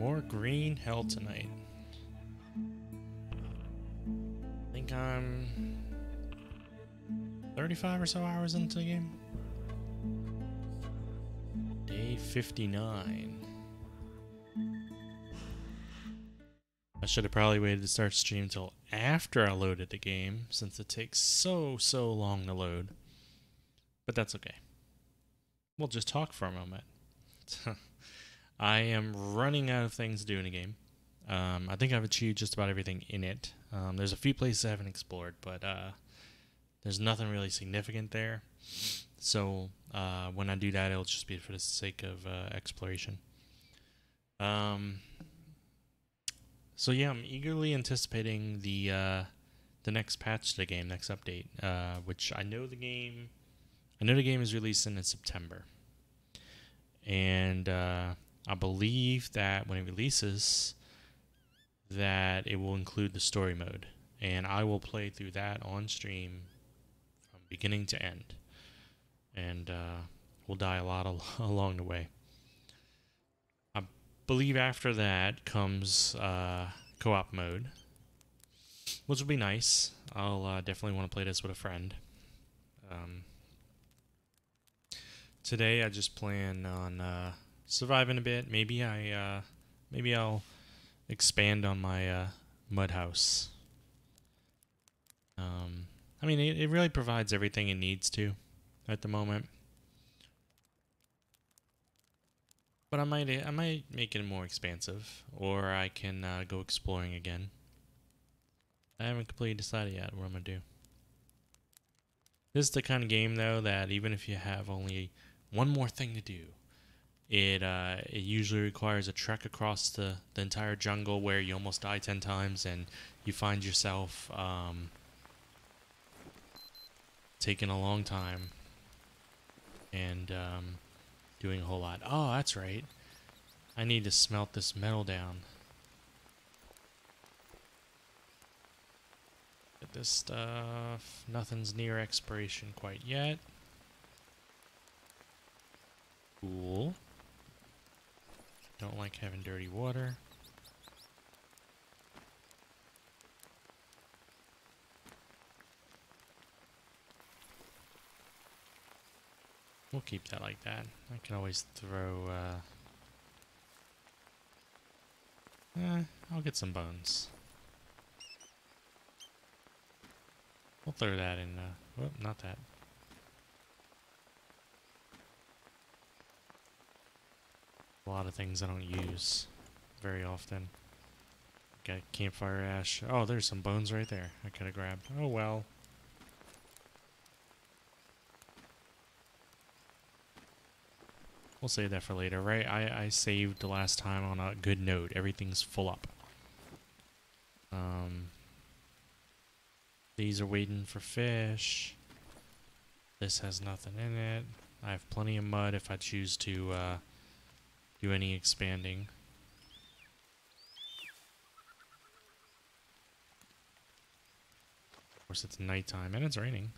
more green hell tonight. I think I'm 35 or so hours into the game. Day 59. I should have probably waited to start stream until after I loaded the game, since it takes so, so long to load. But that's okay. We'll just talk for a moment. I am running out of things to do in the game. Um, I think I've achieved just about everything in it. Um, there's a few places I haven't explored, but uh, there's nothing really significant there. So uh, when I do that, it'll just be for the sake of uh, exploration. Um, so yeah, I'm eagerly anticipating the uh, the next patch to the game, next update, uh, which I know the game. I know the game is releasing in September, and uh, I believe that when it releases, that it will include the story mode, and I will play through that on stream from beginning to end, and uh, we'll die a lot al- along the way I believe after that comes uh, co-op mode, which will be nice. I'll uh, definitely want to play this with a friend. Um, today I just plan on uh, surviving a bit. Maybe I uh, maybe I'll expand on my uh, mud house. Um, I mean, it, it really provides everything it needs to at the moment. But I might I might make it more expansive, or I can uh, go exploring again. I haven't completely decided yet what I'm gonna do. This is the kind of game though that even if you have only one more thing to do, it uh, it usually requires a trek across the, the entire jungle where you almost die ten times and you find yourself um, taking a long time and um, doing a whole lot. Oh, that's right. I need to smelt this metal down. Get this stuff. Nothing's near expiration quite yet. Cool. Don't like having dirty water. We'll keep that like that. I can always throw, uh... Eh, I'll get some bones. We'll throw that in, uh... Whoop, not that. A lot of things I don't use very often. Got campfire ash. Oh, there's some bones right there I could have grabbed. Oh well. We'll save that for later, right? I, I saved the last time on a good note. Everything's full up. Um, these are waiting for fish. This has nothing in it. I have plenty of mud if I choose to uh, do any expanding. Of course, it's nighttime and it's raining.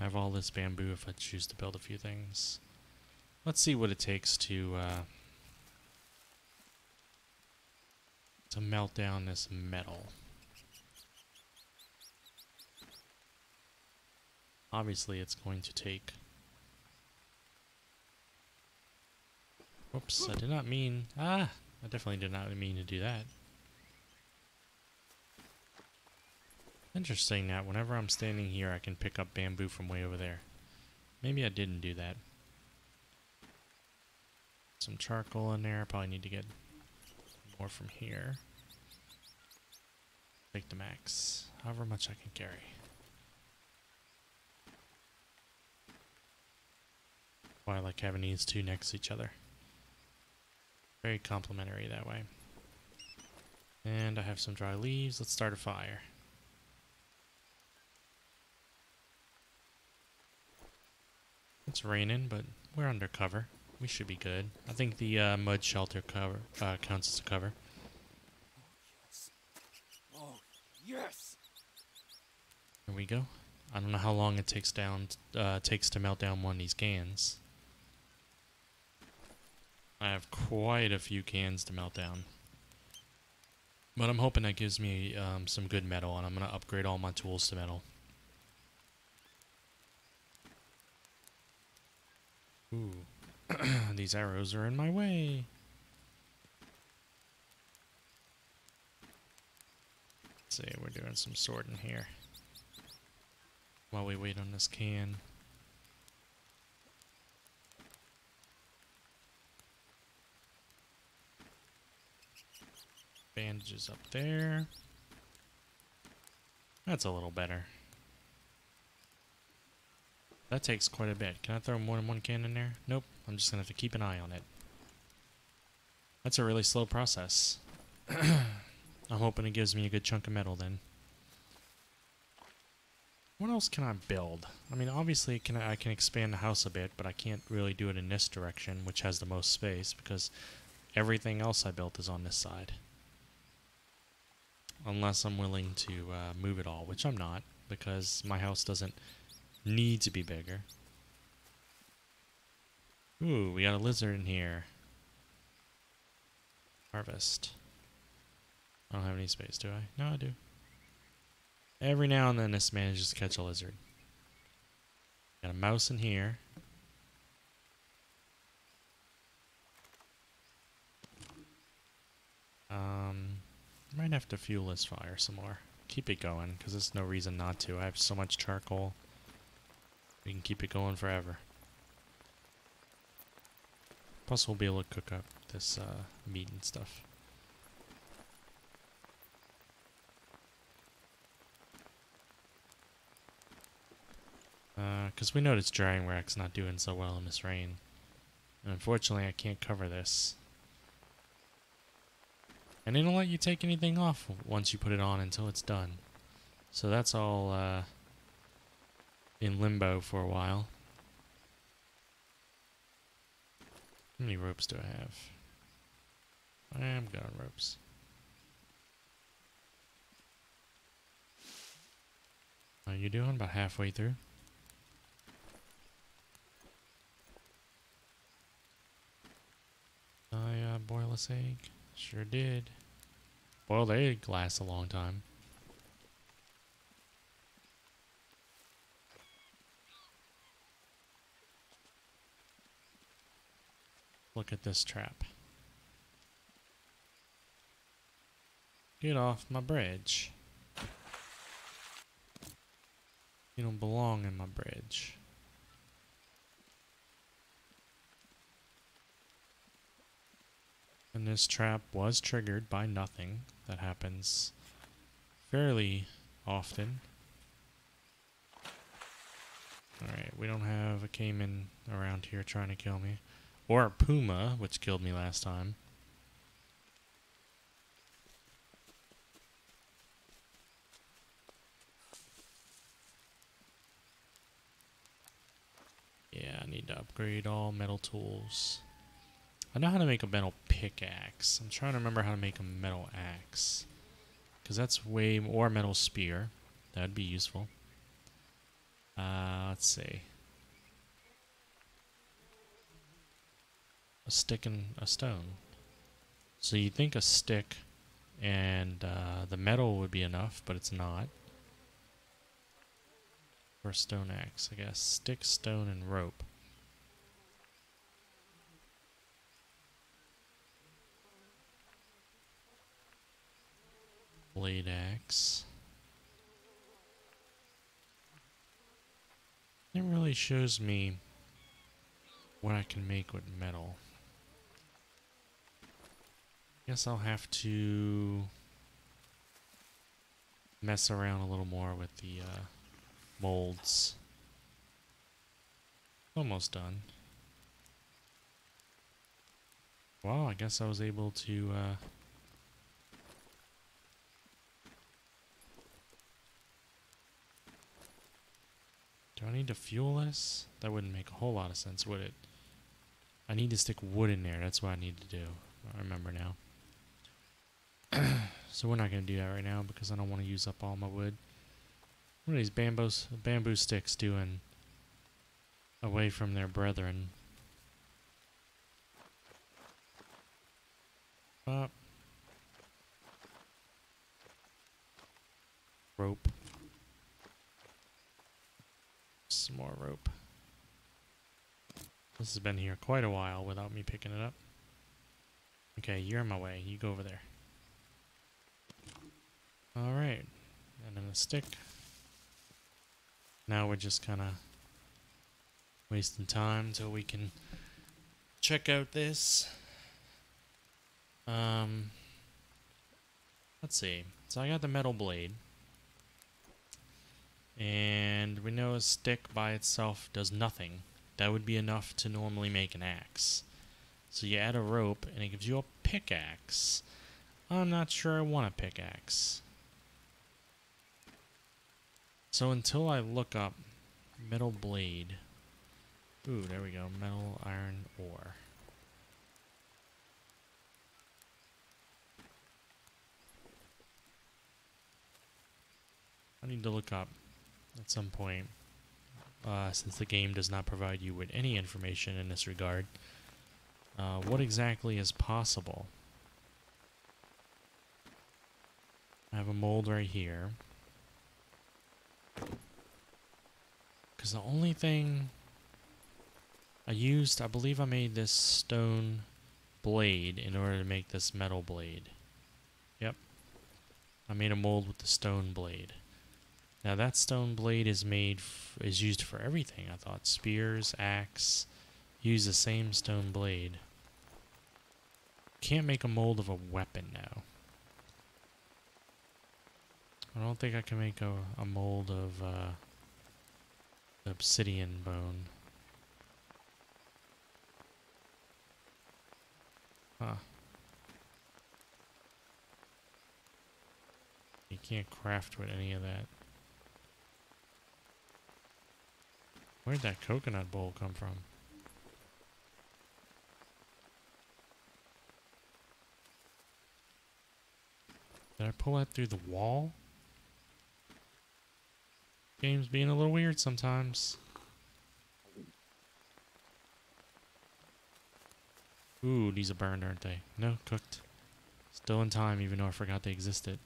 I have all this bamboo if I choose to build a few things. Let's see what it takes to uh, to melt down this metal. Obviously, it's going to take. Whoops! I did not mean. Ah, I definitely did not mean to do that. Interesting that whenever I'm standing here, I can pick up bamboo from way over there. Maybe I didn't do that some charcoal in there. I Probably need to get more from here. Take the max, however much I can carry. Why I like having these two next to each other. Very complementary that way. And I have some dry leaves. Let's start a fire. It's raining, but we're under cover. We should be good. I think the uh, mud shelter cover uh, counts as a cover. Oh, yes. There we go. I don't know how long it takes down uh, takes to melt down one of these cans. I have quite a few cans to melt down. But I'm hoping that gives me um, some good metal, and I'm going to upgrade all my tools to metal. Ooh. These arrows are in my way. Let's see, we're doing some sorting here. While we wait on this can. Bandages up there. That's a little better. That takes quite a bit. Can I throw more than one can in there? Nope. I'm just going to have to keep an eye on it. That's a really slow process. I'm hoping it gives me a good chunk of metal then. What else can I build? I mean, obviously can I, I can expand the house a bit, but I can't really do it in this direction, which has the most space, because everything else I built is on this side. Unless I'm willing to uh, move it all, which I'm not, because my house doesn't need to be bigger. Ooh, we got a lizard in here. Harvest. I don't have any space, do I? No, I do. Every now and then this manages to catch a lizard. Got a mouse in here. Um, might have to fuel this fire some more. Keep it going, because there's no reason not to. I have so much charcoal. We can keep it going forever. Plus we'll be able to cook up this uh, meat and stuff. Because uh, we noticed drying rack's not doing so well in this rain. And unfortunately I can't cover this. And don't let you take anything off once you put it on until it's done. So that's all uh, in limbo for a while. How many ropes do I have? I am good on ropes. How you doing? About halfway through. I uh, boil a egg? Sure did. Boiled egg lasts a long time. Look at this trap. Get off my bridge. You don't belong in my bridge. And this trap was triggered by nothing. That happens fairly often. Alright, we don't have a caiman around here trying to kill me. Or a puma, which killed me last time. Yeah, I need to upgrade all metal tools. I know how to make a metal pickaxe. I'm trying to remember how to make a metal axe. Because that's way more metal spear. That'd be useful. Uh, let's see. a stick and a stone. So you think a stick and uh, the metal would be enough, but it's not. For a stone axe, I guess. Stick, stone, and rope. Blade axe. It really shows me what I can make with metal. I guess I'll have to mess around a little more with the uh, molds. Almost done. Well, I guess I was able to uh, Do I need to fuel this? That wouldn't make a whole lot of sense, would it? I need to stick wood in there. That's what I need to do. I remember now. so we're not going to do that right now because I don't want to use up all my wood. What are these bamboo, bamboo sticks doing away from their brethren? up. Rope. Some more rope. This has been here quite a while without me picking it up. Okay, you're in my way. You go over there. Alright. And then a stick. Now we're just kind of wasting time until we can check out this. Um, let's see. So I got the metal blade. And we know a stick by itself does nothing. That would be enough to normally make an axe. So you add a rope and it gives you a pickaxe. I'm not sure I want a pickaxe. So until I look up metal blade. Ooh, there we go. Metal, iron, ore. I need to look up at some point, uh, since the game does not provide you with any information in this regard, uh, what exactly is possible. I have a mold right here. Because the only thing I used, I believe I made this stone blade in order to make this metal blade. Yep. I made a mold with the stone blade. Now that stone blade is made is used for everything. I thought spears, axe, use the same stone blade. Can't make a mold of a weapon now. I don't think I can make a, a mold of uh, obsidian bone. Huh. You can't craft with any of that. Where'd that coconut bowl come from? Did I pull that through the wall? Game's being a little weird sometimes. Ooh, these are burned, aren't they? No, cooked. Still in time, even though I forgot they existed.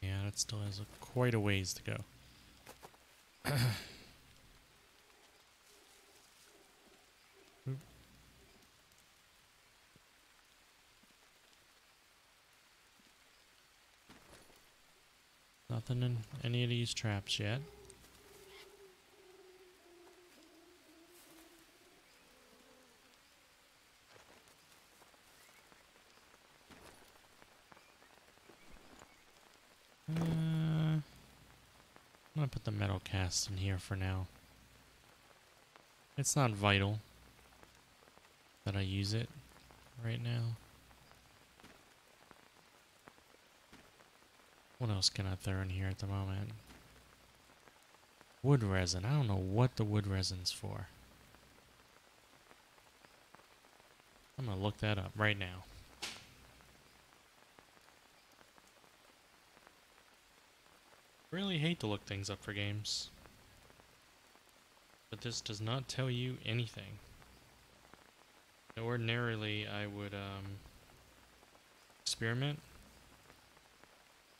Yeah, that still has a, quite a ways to go. Nothing in any of these traps yet. I'm gonna put the metal cast in here for now. It's not vital that I use it right now. What else can I throw in here at the moment? Wood resin. I don't know what the wood resin's for. I'm gonna look that up right now. Really hate to look things up for games. But this does not tell you anything. Ordinarily, I would um, experiment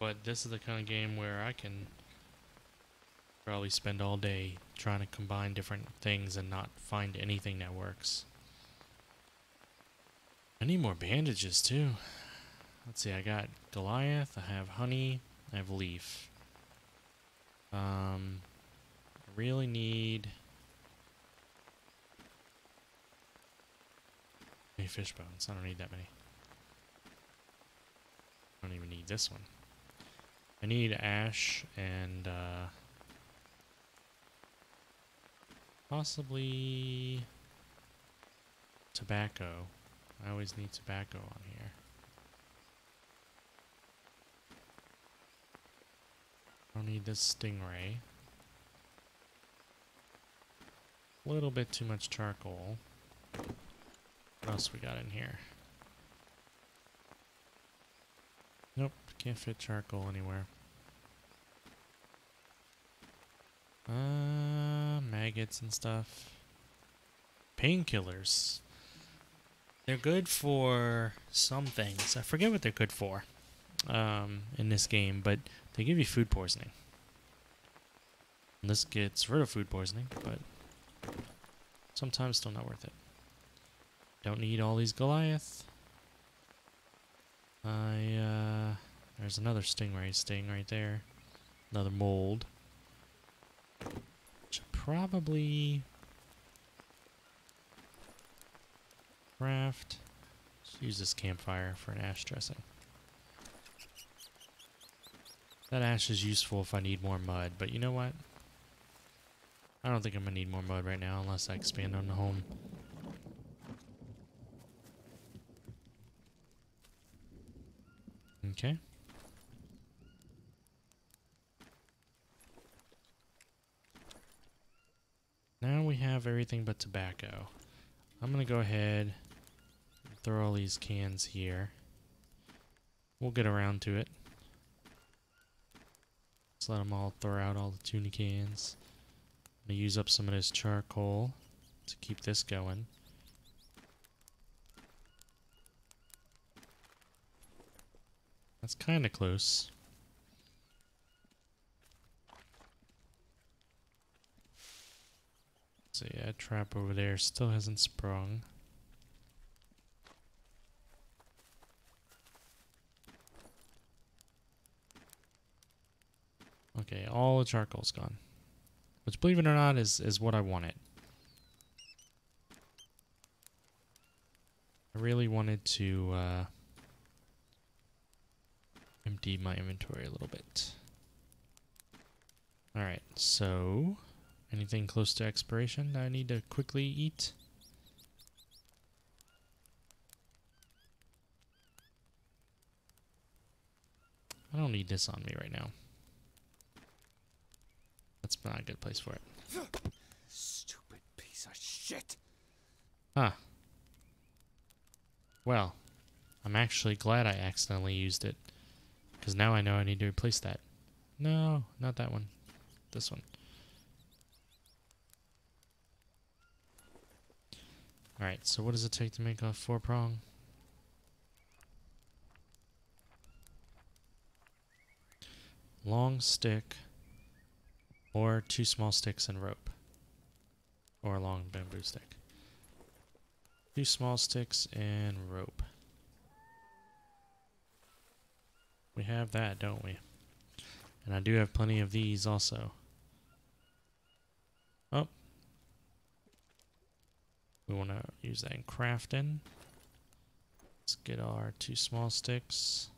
but this is the kind of game where I can probably spend all day trying to combine different things and not find anything that works. I need more bandages too. Let's see, I got Goliath, I have Honey, I have Leaf. Um, really need... Any fish bones. I don't need that many. I don't even need this one. I need ash and uh, possibly tobacco. I always need tobacco on here. Don't need this stingray. A little bit too much charcoal. What else we got in here? Nope, can't fit charcoal anywhere. Uh, maggots and stuff. Painkillers. They're good for some things. I forget what they're good for um, in this game, but they give you food poisoning. And this gets rid of food poisoning, but sometimes still not worth it. Don't need all these Goliath. I, uh, there's another stingray sting right there. Another mold. Should probably craft. Let's use this campfire for an ash dressing. That ash is useful if I need more mud, but you know what? I don't think I'm gonna need more mud right now unless I expand on the home. Okay. Now we have everything but tobacco. I'm gonna go ahead and throw all these cans here. We'll get around to it. Just let them all throw out all the tuna cans. I'm gonna use up some of this charcoal to keep this going. That's kind of close. So yeah, trap over there still hasn't sprung. Okay, all the charcoal's gone. Which, believe it or not, is, is what I wanted. I really wanted to uh, empty my inventory a little bit. Alright, so anything close to expiration that I need to quickly eat? I don't need this on me right now. That's not a good place for it. Stupid piece of shit. Huh. Well, I'm actually glad I accidentally used it. Because now I know I need to replace that. No, not that one. This one. Alright, so what does it take to make a four prong? Long stick or two small sticks and rope. Or a long bamboo stick. Two small sticks and rope. We have that, don't we? And I do have plenty of these also. Oh. We want to use that in crafting. Let's get our two small sticks.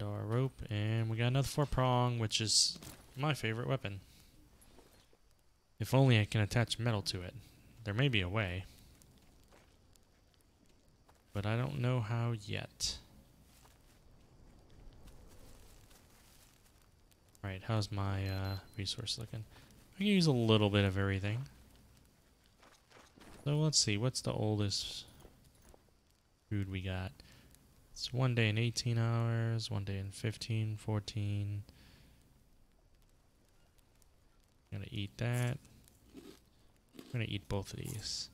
Our rope, and we got another four prong, which is my favorite weapon. If only I can attach metal to it. There may be a way. But I don't know how yet. Alright, how's my uh, resource looking? I can use a little bit of everything. So let's see, what's the oldest food we got? It's one day in 18 hours, one day in 15, 14. I'm gonna eat that. I'm gonna eat both of these.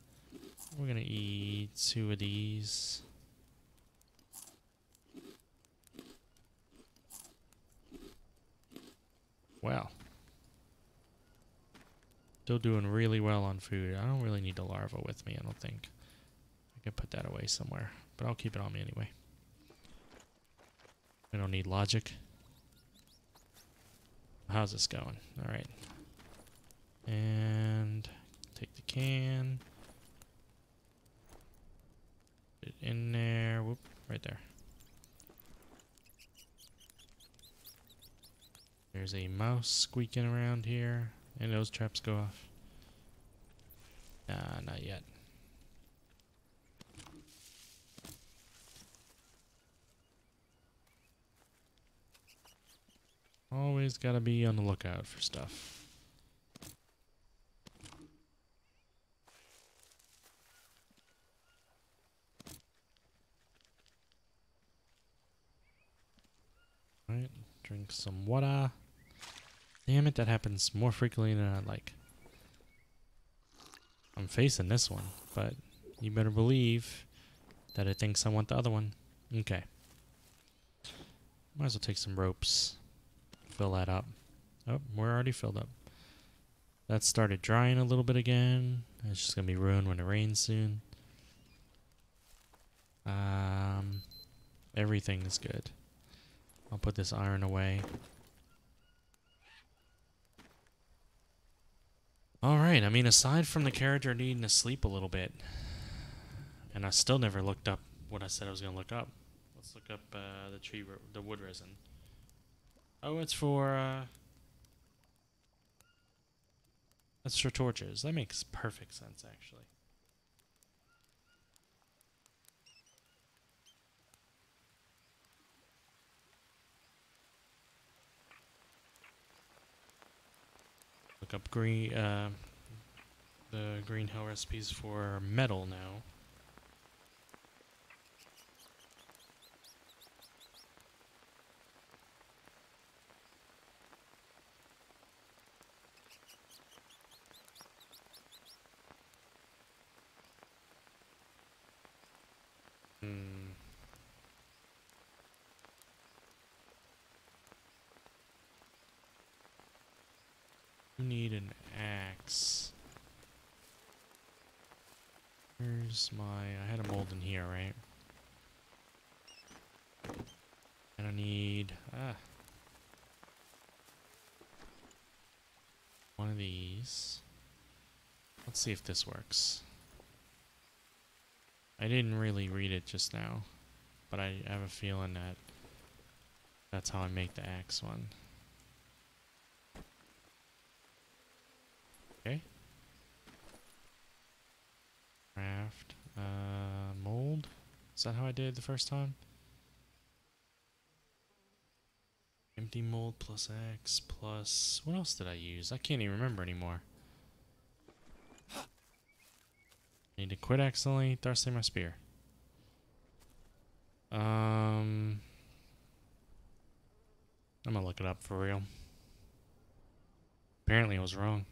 We're gonna eat two of these. Wow. Still doing really well on food. I don't really need the larva with me, I don't think. I can put that away somewhere. But I'll keep it on me anyway. We don't need logic. How's this going? Alright. And take the can. Put it in there. Whoop, right there. There's a mouse squeaking around here. And those traps go off. Nah, not yet. Always gotta be on the lookout for stuff. Alright, drink some water. Damn it, that happens more frequently than I like. I'm facing this one, but you better believe that it thinks I want the other one. Okay. Might as well take some ropes. Fill that up. Oh, we're already filled up. That started drying a little bit again. It's just gonna be ruined when it rains soon. Um, everything is good. I'll put this iron away. Alright, I mean, aside from the character needing to sleep a little bit, and I still never looked up what I said I was going to look up. Let's look up uh, the tree, the wood resin. Oh, it's for, uh, that's for torches. That makes perfect sense, actually. Look up green, uh, the green hell recipes for metal now. Need an axe. Where's my... I had a mold in here, right? And I need... Ah. One of these. Let's see if this works. I didn't really read it just now, but I have a feeling that that's how I make the axe one. Okay. Craft. Uh, mold. Is that how I did it the first time? Empty mold plus X plus... What else did I use? I can't even remember anymore. Need to quit accidentally thrusting my spear. Um... I'm gonna look it up for real. Apparently I was wrong.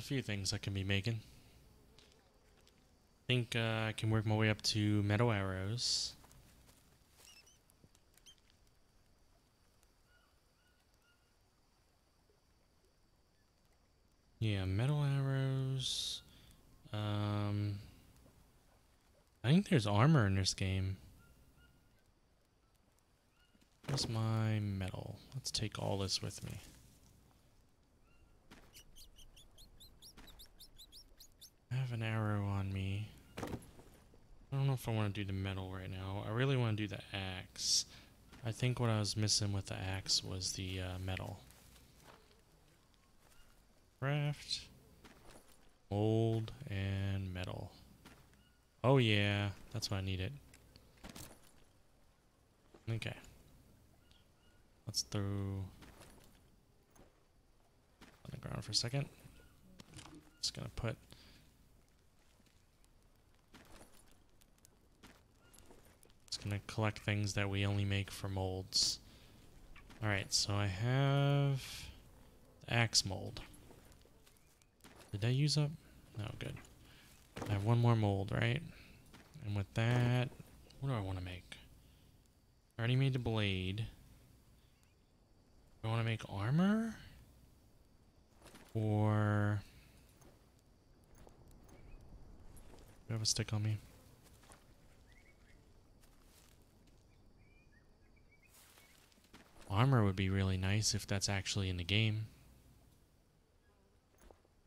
A few things I can be making. I think uh, I can work my way up to metal arrows. Yeah, metal arrows. Um, I think there's armor in this game. Where's my metal? Let's take all this with me. I have an arrow on me. I don't know if I want to do the metal right now. I really want to do the axe. I think what I was missing with the axe was the uh, metal. Craft. Mold and metal. Oh yeah, that's what I need it. Okay. Let's throw on the ground for a second. Just gonna put gonna collect things that we only make for molds. Alright, so I have the axe mold. Did I use up? No, good. I have one more mold, right? And with that, what do I want to make? I already made the blade. Do I want to make armor? Or... Do I have a stick on me? Armor would be really nice if that's actually in the game.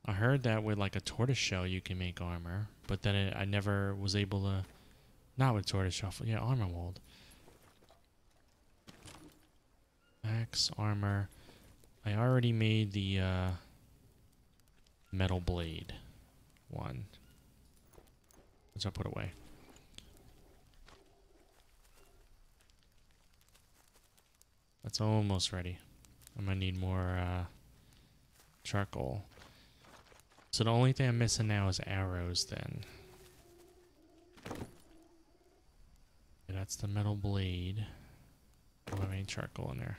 I heard that with like a tortoise shell you can make armor, but then it, I never was able to. Not with tortoise shell, yeah, armor mold. Axe armor. I already made the uh, metal blade one. which I'll put away. That's almost ready. I'm gonna need more uh, charcoal. So the only thing I'm missing now is arrows then. That's the metal blade. I Don't have any charcoal in there.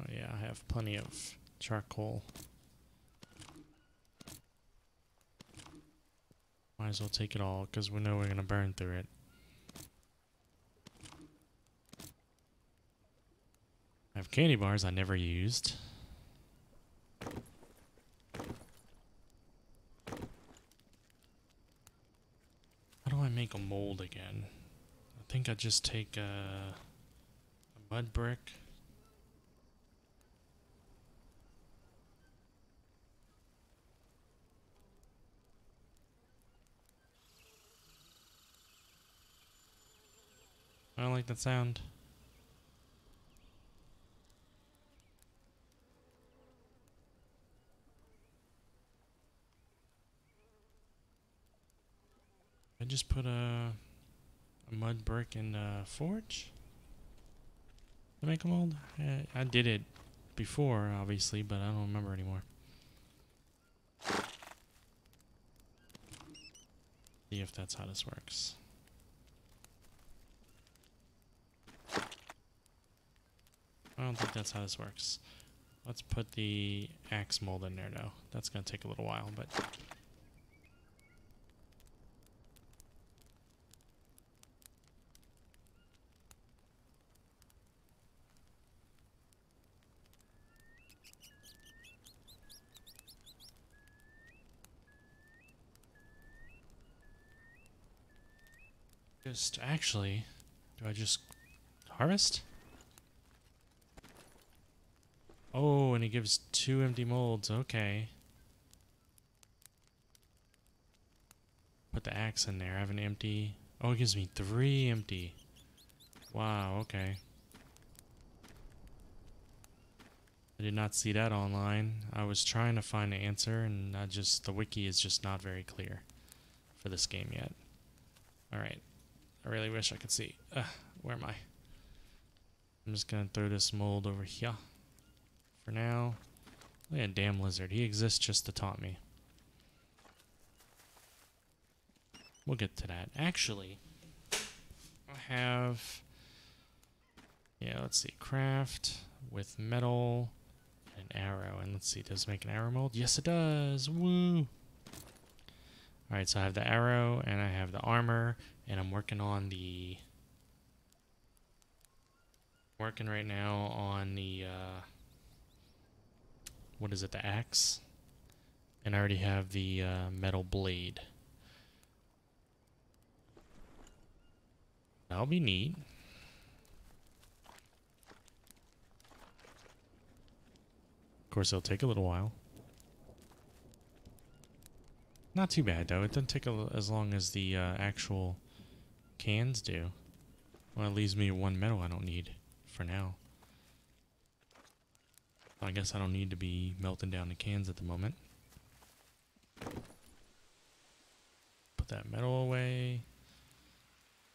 Oh yeah, I have plenty of charcoal. Might as well take it all, because we know we're going to burn through it. I have candy bars I never used. How do I make a mold again? I think I just take a, a mud brick. I don't like that sound. I just put a, a mud brick in the forge to make a mold. I, I did it before, obviously, but I don't remember anymore. See if that's how this works. I don't think that's how this works. Let's put the axe mold in there though. That's gonna take a little while, but just actually, do I just harvest? Oh, and he gives two empty molds. Okay. Put the axe in there. I have an empty. Oh, it gives me three empty. Wow, okay. I did not see that online. I was trying to find an answer, and I just the wiki is just not very clear for this game yet. All right, I really wish I could see. Where am I? I'm just gonna throw this mold over here for now. Look at damn lizard. He exists just to taunt me. We'll get to that. Actually, I have... Yeah, let's see. Craft with metal and arrow. And let's see, does it make an arrow mold? Yes, it does. Woo! Alright, so I have the arrow and I have the armor. And I'm working on the... Working right now on the... Uh, what is it, the axe? And I already have the uh, metal blade. That'll be neat. Of course, it'll take a little while. Not too bad, though. It doesn't take a, as long as the uh, actual cans do. Well, it leaves me one metal I don't need for now. I guess I don't need to be melting down the cans at the moment. Put that metal away.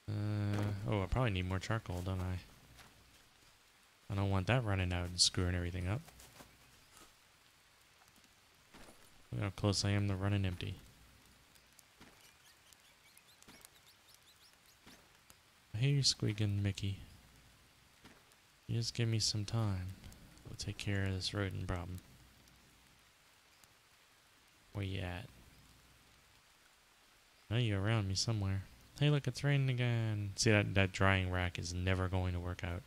Uh, oh, I probably need more charcoal, don't I? I don't want that running out and screwing everything up. Look how close I am to running empty. I hear you squeaking Mickey. You just give me some time. Take care of this rodent problem. Where you at? I know you're around me somewhere. Hey, look, it's raining again. See, that, that drying rack is never going to work out.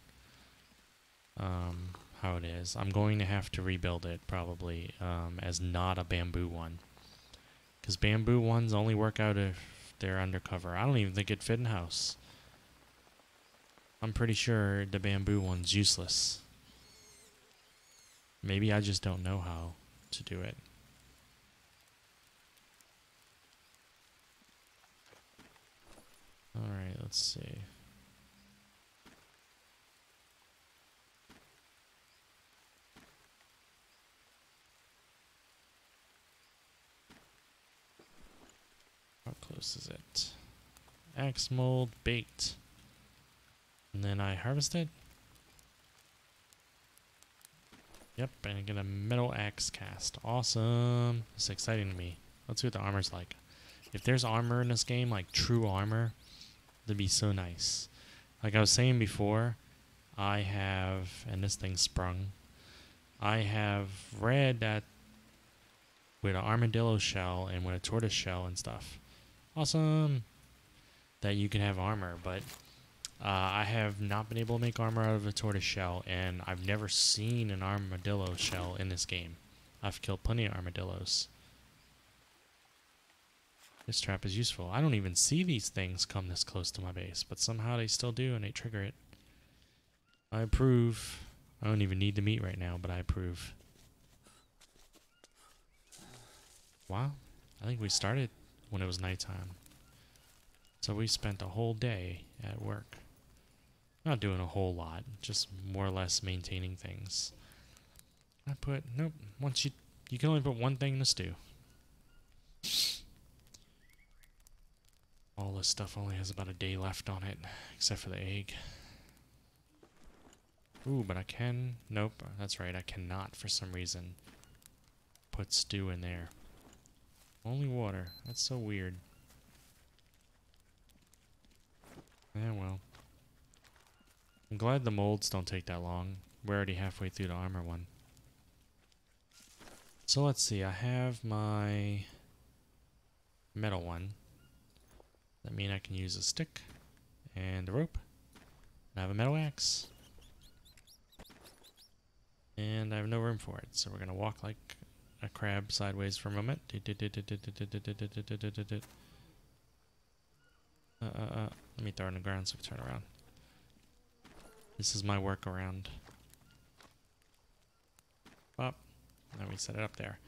Um, how it is. I'm going to have to rebuild it, probably, um, as not a bamboo one. Because bamboo ones only work out if they're undercover. I don't even think it'd fit in house. I'm pretty sure the bamboo one's useless. Maybe I just don't know how to do it. Alright, let's see. How close is it? Axe mold bait. And then I harvest it. Yep, and I get a metal axe cast. Awesome. It's exciting to me. Let's see what the armor's like. If there's armor in this game, like true armor, that'd be so nice. Like I was saying before, I have, and this thing sprung, I have read that with an armadillo shell and with a tortoise shell and stuff. Awesome! That you can have armor, but uh, I have not been able to make armor out of a tortoise shell, and I've never seen an armadillo shell in this game. I've killed plenty of armadillos. This trap is useful. I don't even see these things come this close to my base, but somehow they still do and they trigger it. I approve. I don't even need the meat right now, but I approve. Wow. I think we started when it was nighttime. So we spent a whole day at work. Not doing a whole lot, just more or less maintaining things. I put nope. Once you you can only put one thing in the stew. All this stuff only has about a day left on it, except for the egg. Ooh, but I can. Nope, that's right. I cannot, for some reason, put stew in there. Only water. That's so weird. Yeah, well. I'm glad the molds don't take that long. We're already halfway through the armor one. So let's see. I have my metal one. That means I can use a stick and a rope. I have a metal axe. And I have no room for it, so we're gonna walk like a crab sideways for a moment. Uh, uh, uh. Let me throw it on the ground so we can turn around. This is my workaround. Up. Then we set it up there.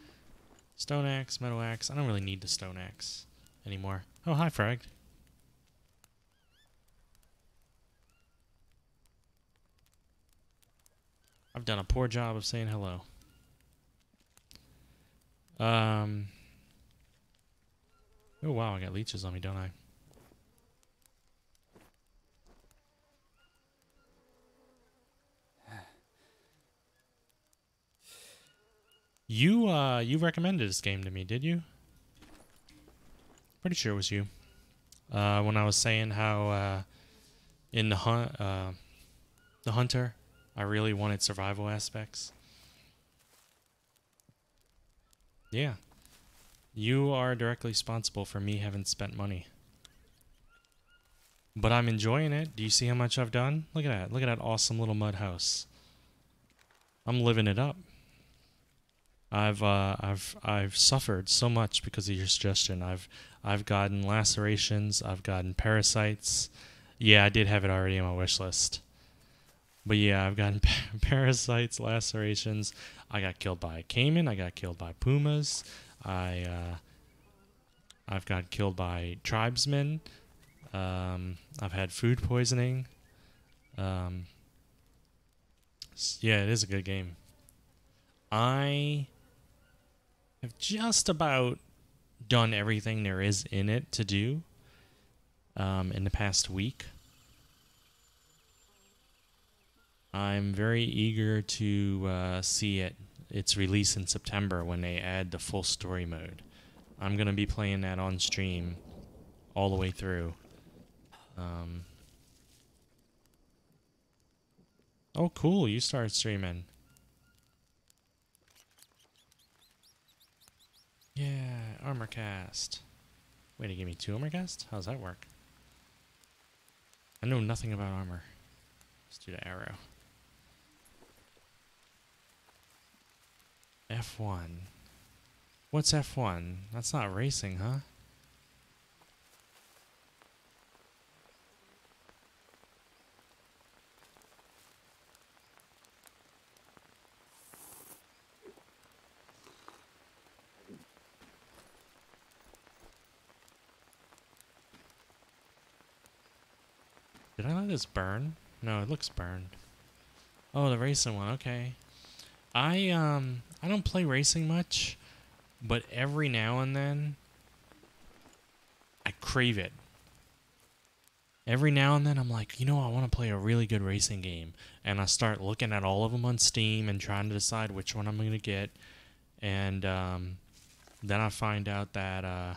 Stone axe, metal axe. I don't really need the stone axe anymore. Oh, hi, Frag. I've done a poor job of saying hello. Um. Oh wow, I got leeches on me, don't I? You uh you recommended this game to me, did you? Pretty sure it was you. Uh when I was saying how uh in the hunt uh the hunter I really wanted survival aspects. Yeah. You are directly responsible for me having spent money. But I'm enjoying it. Do you see how much I've done? Look at that. Look at that awesome little mud house. I'm living it up. I've uh, I've I've suffered so much because of your suggestion. I've I've gotten lacerations. I've gotten parasites. Yeah, I did have it already on my wish list. But yeah, I've gotten parasites, lacerations. I got killed by a caiman. I got killed by pumas. I uh, I've got killed by tribesmen. Um, I've had food poisoning. Um, yeah, it is a good game. I have just about done everything there is in it to do um, in the past week. I'm very eager to uh, see it. Its release in September when they add the full story mode. I'm gonna be playing that on stream all the way through. Um, oh, cool! You started streaming. Yeah, armor cast. Wait, to give me two armor cast? How does that work? I know nothing about armor. Let's do the arrow. F1. What's F1? That's not racing, huh? Did I let this burn? No, it looks burned. Oh, the racing one. Okay. I um I don't play racing much, but every now and then I crave it. Every now and then, I'm like, you know, I want to play a really good racing game, and I start looking at all of them on Steam and trying to decide which one I'm going to get, and um, then I find out that uh,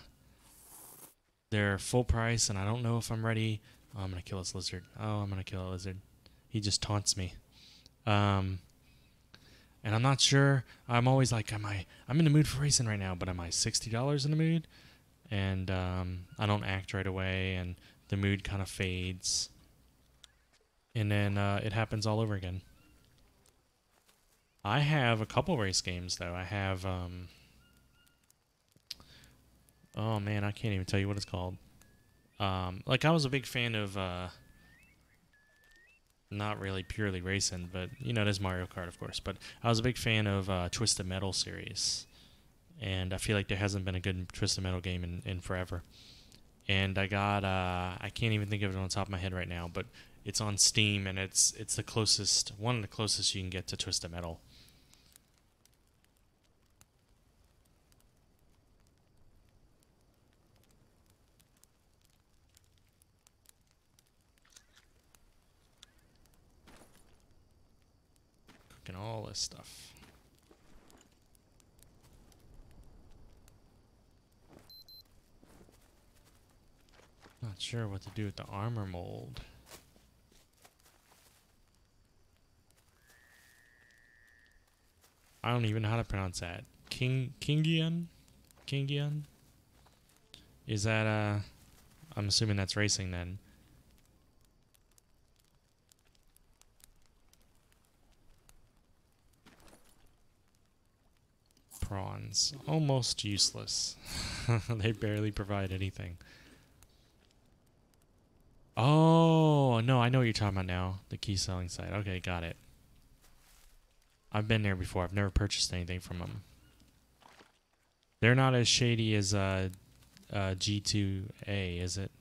they're full price, and I don't know if I'm ready. Oh, I'm gonna kill this lizard. Oh, I'm gonna kill a lizard. He just taunts me. Um, and I'm not sure. I'm always like, am I? I'm in the mood for racing right now, but am I sixty dollars in the mood? And um, I don't act right away, and the mood kind of fades, and then uh, it happens all over again. I have a couple race games though. I have um, oh man, I can't even tell you what it's called. Um, like I was a big fan of uh, not really purely racing, but you know, there's Mario Kart, of course. But I was a big fan of uh, Twisted Metal series, and I feel like there hasn't been a good Twisted Metal game in, in forever. And I got uh, I can't even think of it on top of my head right now, but it's on Steam, and it's it's the closest one of the closest you can get to Twisted Metal. Cooking all this stuff. Not sure what to do with the armor mold. I don't even know how to pronounce that. King Kingian? Kingian? Is that uh I'm assuming that's racing then. Prawns. Almost useless. they barely provide anything. Oh, no, I know what you're talking about now. The key selling site. Okay, got it. I've been there before. I've never purchased anything from them. They're not as shady as uh, uh, G2A, is it?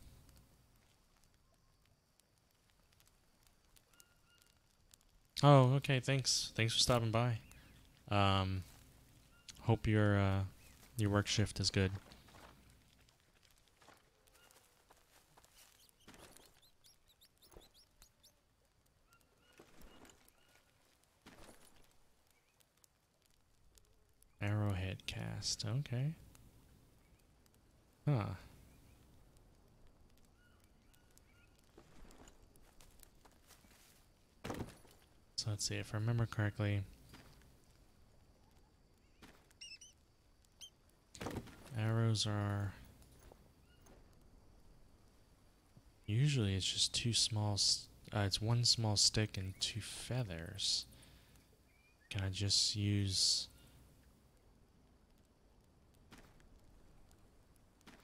Oh, okay. Thanks. Thanks for stopping by. Um, hope your uh, your work shift is good. Arrowhead cast. Okay. Huh. So let's see if I remember correctly. Arrows are usually it's just two small. Uh, it's one small stick and two feathers. Can I just use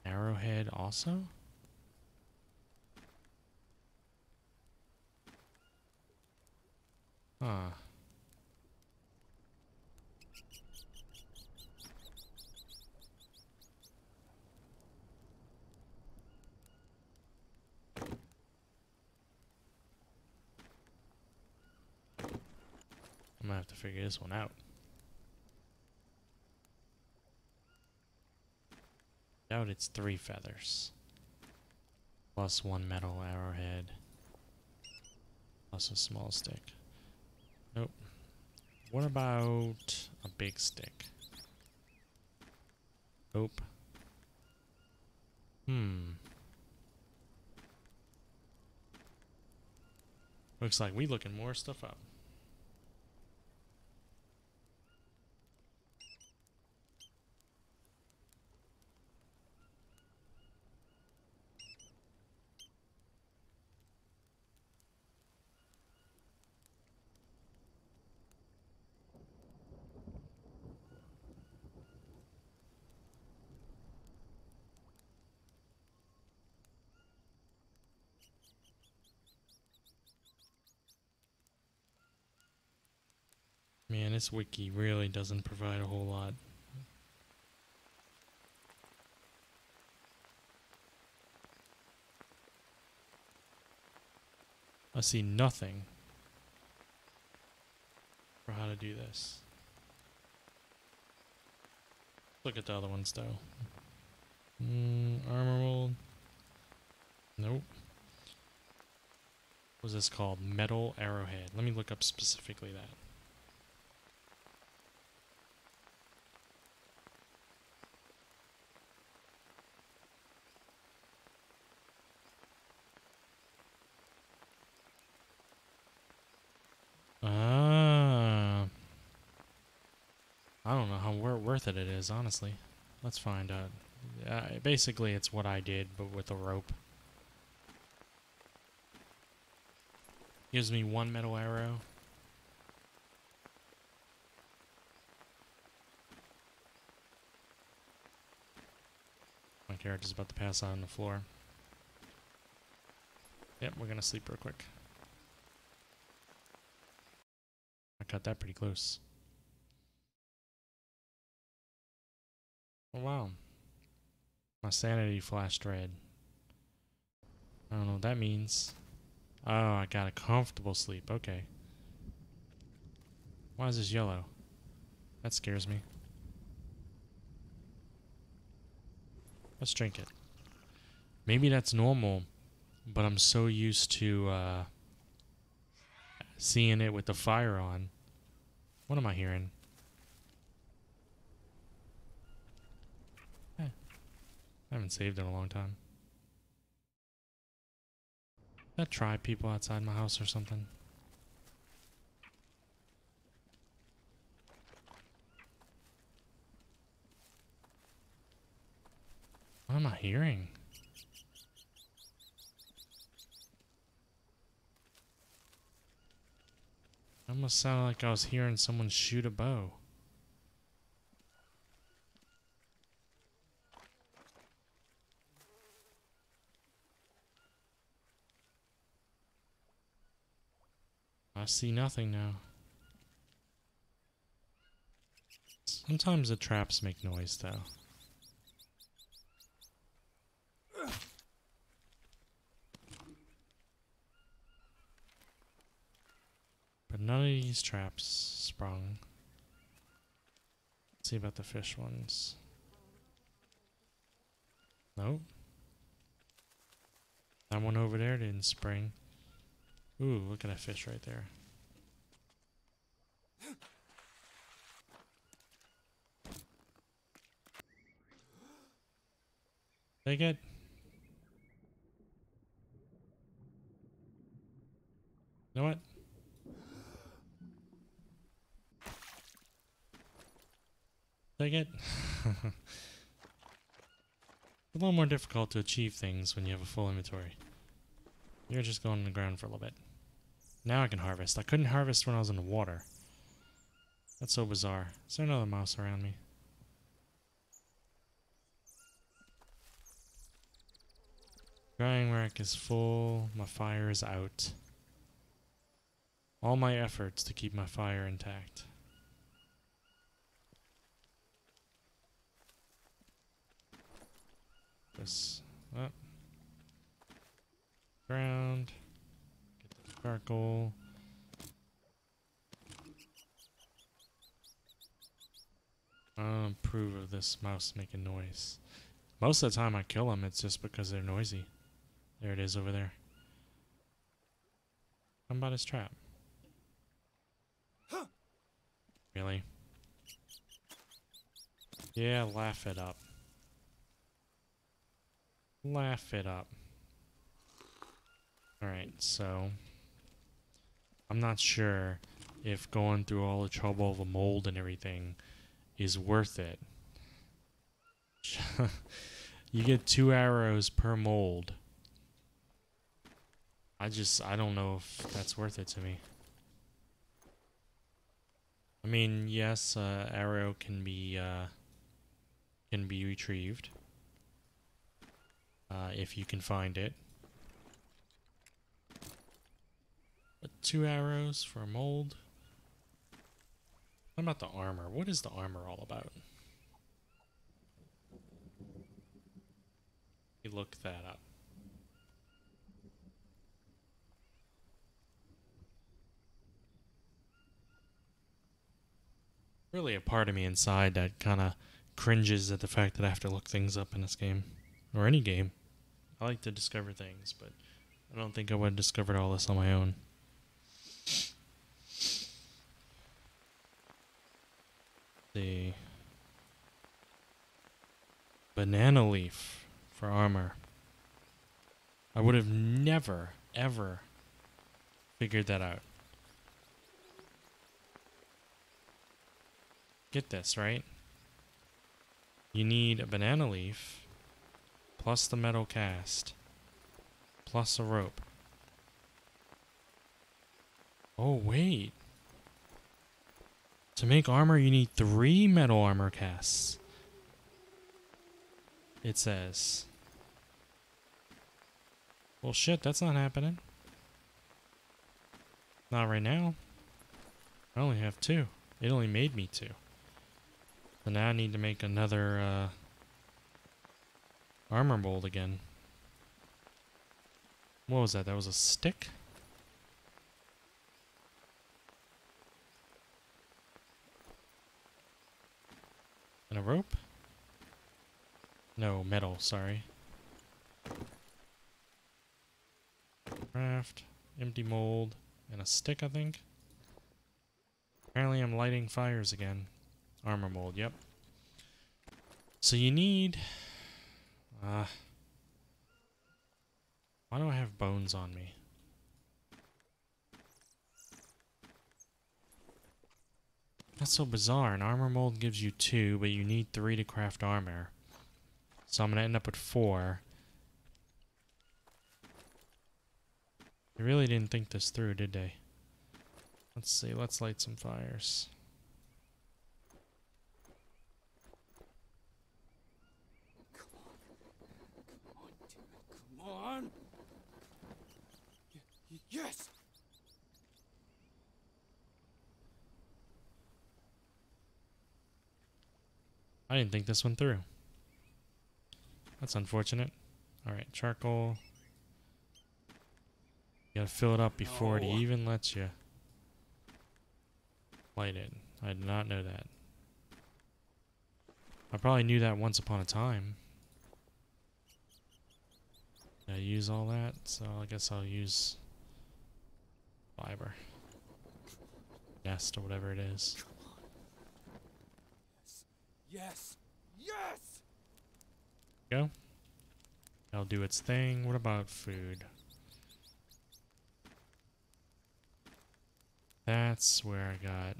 arrowhead also? Huh. I'm gonna have to figure this one out. Doubt it's three feathers. Plus one metal arrowhead. Plus a small stick. Nope. What about a big stick? Nope. Hmm. Looks like we looking more stuff up. Man, this wiki really doesn't provide a whole lot. I see nothing for how to do this. Look at the other ones though. Mm, armor mold. Nope. What was this called? Metal arrowhead. Let me look up specifically that. Ah. I don't know how wor- worth it it is, honestly. Let's find out. Uh, basically, it's what I did, but with a rope. Gives me one metal arrow. My character's about to pass out on the floor. Yep, we're gonna sleep real quick. I cut that pretty close. Oh, wow. My sanity flashed red. I don't know what that means. Oh, I got a comfortable sleep. Okay. Why is this yellow? That scares me. Let's drink it. Maybe that's normal, but I'm so used to uh, seeing it with the fire on. What am I hearing? I haven't saved in a long time. That tribe people outside my house or something. What am I hearing? Almost sounded like I was hearing someone shoot a bow. I see nothing now. Sometimes the traps make noise, though. But none of these traps sprung. Let's see about the fish ones. Nope. That one over there didn't spring. Ooh, look at that fish right there. Take it. You know what? Take it. it's a little more difficult to achieve things when you have a full inventory. You're just going on the ground for a little bit. Now I can harvest. I couldn't harvest when I was in the water. That's so bizarre. Is there another mouse around me? Drying rack is full. My fire is out. All my efforts to keep my fire intact. This. Ground. Charcoal. I don't approve of this mouse making noise. Most of the time I kill them, it's just because they're noisy. There it is over there. How about his trap? Really? Yeah, laugh it up. Laugh it up. Alright, so... I'm not sure if going through all the trouble of a mold and everything is worth it. you get two arrows per mold. I just, I don't know if that's worth it to me. I mean, yes, uh, arrow can be, uh, can be retrieved. Uh, if you can find it. Two arrows for a mold. What about the armor? What is the armor all about? You look that up. Really a part of me inside that kind of cringes at the fact that I have to look things up in this game. Or any game. I like to discover things, but I don't think I would have discovered all this on my own. The banana leaf for armor. I would have never, ever figured that out. Get this, right? You need a banana leaf plus the metal cast plus a rope. Oh, wait. To make armor, you need three metal armor casts. It says. Well, shit, that's not happening. Not right now. I only have two. It only made me two. So now I need to make another uh, armor mold again. What was that? That was a stick? And a rope? No, metal, sorry. Craft, empty mold, and a stick, I think. Apparently I'm lighting fires again. Armor mold, yep. So you need... Uh, why do I have bones on me? That's so bizarre. An armor mold gives you two, but you need three to craft armor. So I'm going to end up with four. They really didn't think this through, did they? Let's see. Let's light some fires. Come on! Y- y- yes! I didn't think this one through. That's unfortunate. Alright, charcoal. You gotta fill it up before it even lets you light it. I did not know that. I probably knew that once upon a time. Did I use all that? So I guess I'll use fiber. Nest or whatever it is. Yes! Yes! Go. That'll do its thing. What about food? That's where I got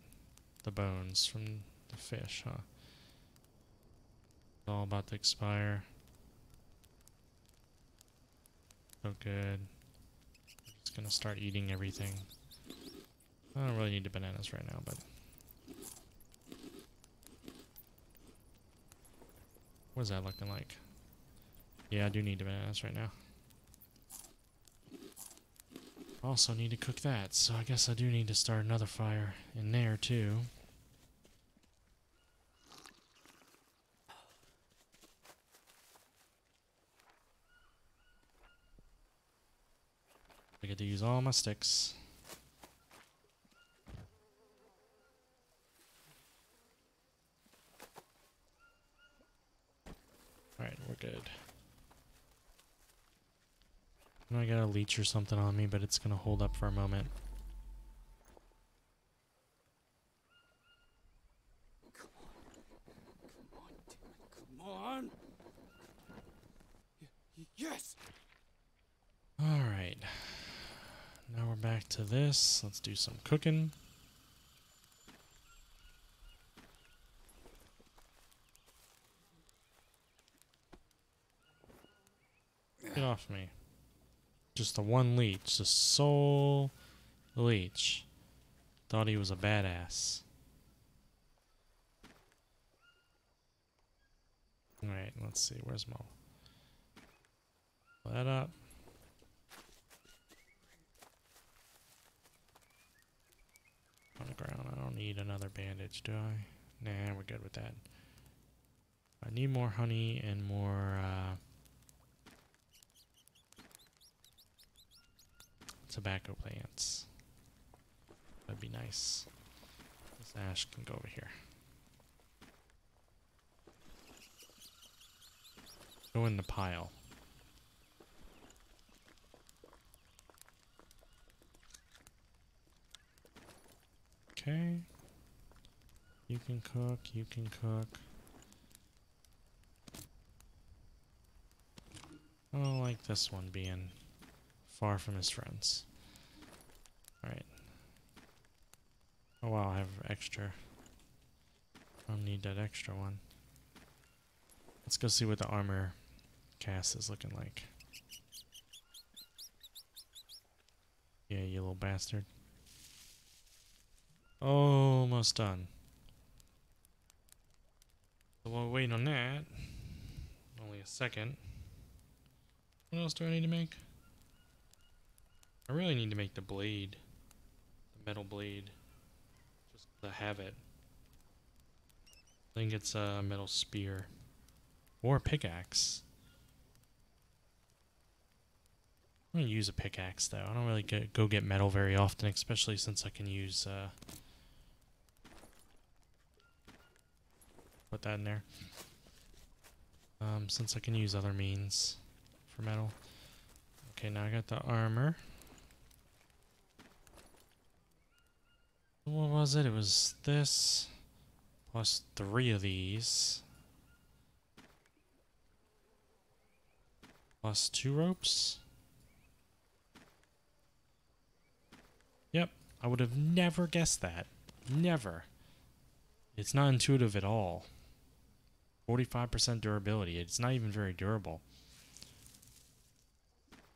the bones from the fish, huh? It's all about to expire. So good. Just gonna start eating everything. I don't really need the bananas right now, but what is that looking like? Yeah, I do need bananas right now. Also need to cook that, so I guess I do need to start another fire in there too. I get to use all my sticks. Alright, we're good. I know I got a leech or something on me, but it's gonna hold up for a moment. Come on, come on! Y- y- yes! Alright. Now we're back to this. Let's do some cooking. Get off me. Just the one leech, the sole leech. Thought he was a badass. Alright, let's see. Where's Mo? That up. On the ground. I don't need another bandage, do I? Nah, we're good with that. I need more honey and more, uh, tobacco plants. That'd be nice. This ash can go over here. Go in the pile. Okay. You can cook, you can cook. I don't like this one being far from his friends. Alright. Oh wow, I have extra. I don't need that extra one. Let's go see what the armor cast is looking like. Yeah, you little bastard. Almost done. So while we're waiting on that, only a second. What else do I need to make? I really need to make the blade. The metal blade. Just to have it. I think it's a metal spear. Or a pickaxe. I'm gonna use a pickaxe though. I don't really get, go get metal very often, especially since I can use uh, put that in there. Um, since I can use other means for metal. Okay, now I got the armor. What was it? It was this plus three of these plus two ropes. Yep, I would have never guessed that. Never. It's not intuitive at all. 45% durability. It's not even very durable.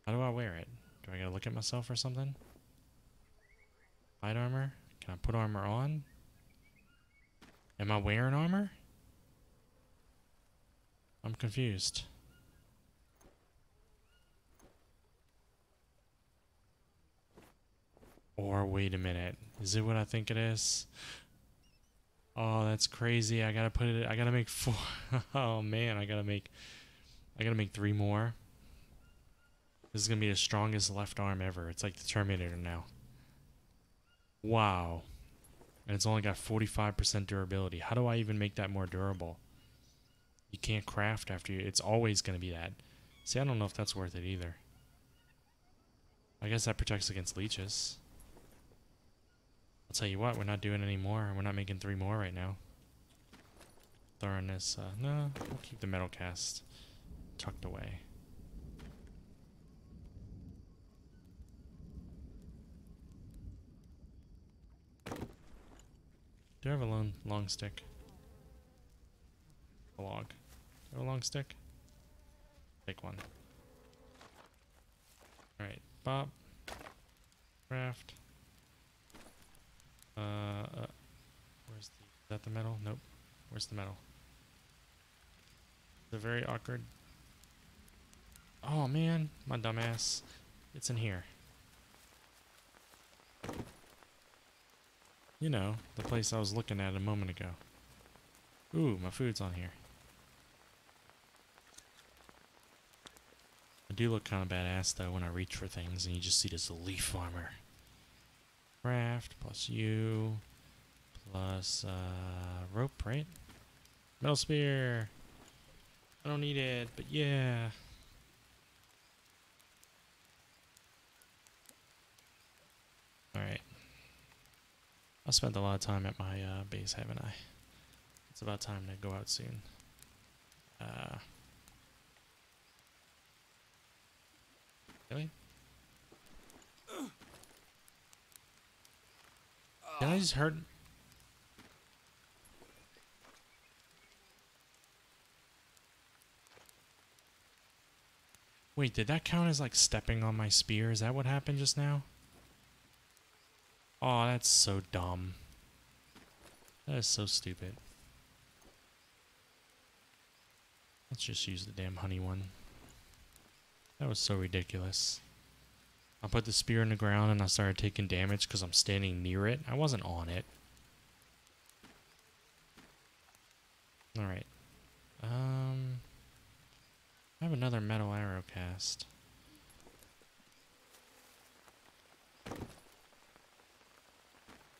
How do I wear it? Do I gotta look at myself or something? Light armor? Can I put armor on? Am I wearing armor? I'm confused. Or wait a minute. Is it what I think it is? Oh, that's crazy. I gotta put it I gotta make four oh man, I gotta make I gotta make three more. This is gonna be the strongest left arm ever. It's like the Terminator now. Wow. And it's only got 45% durability. How do I even make that more durable? You can't craft after you. It's always going to be that. See, I don't know if that's worth it either. I guess that protects against leeches. I'll tell you what, we're not doing any more. We're not making three more right now. Throwing this, uh, no, we'll keep the metal cast tucked away. Do I have a long, long stick? A log. Do I have a long stick? Take one. Alright, Bob. Craft. Uh, uh, where's the, is that the metal? Nope. Where's the metal? The very awkward. Oh man, my dumbass. It's in here. You know, the place I was looking at a moment ago. Ooh, my food's on here. I do look kind of badass though when I reach for things and you just see this leaf armor. Craft plus you plus uh, rope, right? Metal spear. I don't need it, but yeah. Alright. I spent a lot of time at my uh, base, haven't I? It's about time to go out soon. Uh, really? Did I just hurt? Wait, did that count as like stepping on my spear? Is that what happened just now? Oh, that's so dumb. That is so stupid. Let's just use the damn honey one. That was so ridiculous. I put the spear in the ground and I started taking damage because I'm standing near it. I wasn't on it. Alright. Um, I have another metal arrow cast.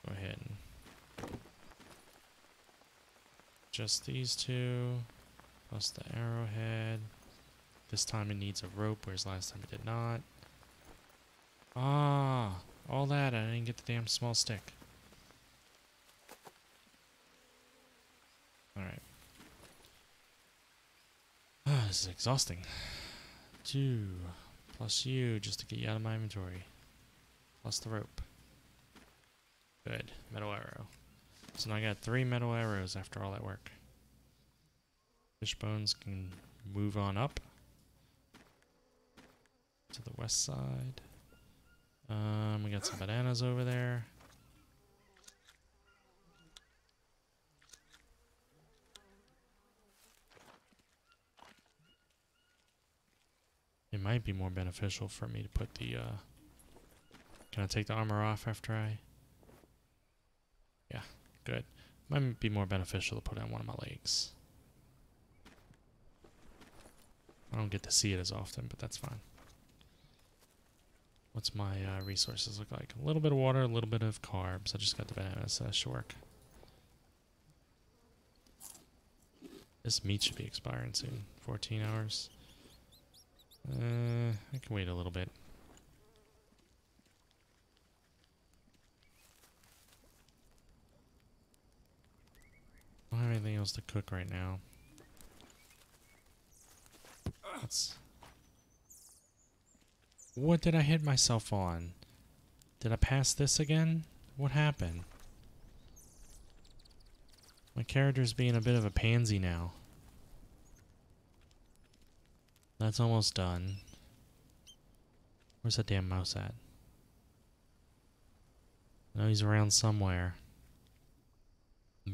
Go ahead and just these two, plus the arrowhead. This time it needs a rope, whereas last time it did not. Ah, all that, I didn't get the damn small stick. Alright. Ah, this is exhausting. Two, plus you, just to get you out of my inventory. Plus the rope. Good. Metal arrow. So now I got three metal arrows after all that work. Fish bones can move on up to the west side. Um, we got some bananas over there. It might be more beneficial for me to put the, uh... Can I take the armor off after I... Good. Might be more beneficial to put on one of my legs. I don't get to see it as often, but that's fine. What's my uh, resources look like? A little bit of water, a little bit of carbs. I just got the bananas, so that should work. This meat should be expiring soon. 14 hours. Uh, I can wait a little bit. Don't have anything else to cook right now. What did I hit myself on? Did I pass this again? What happened? My character's being a bit of a pansy now. That's almost done. Where's that damn mouse at? Know he's around somewhere.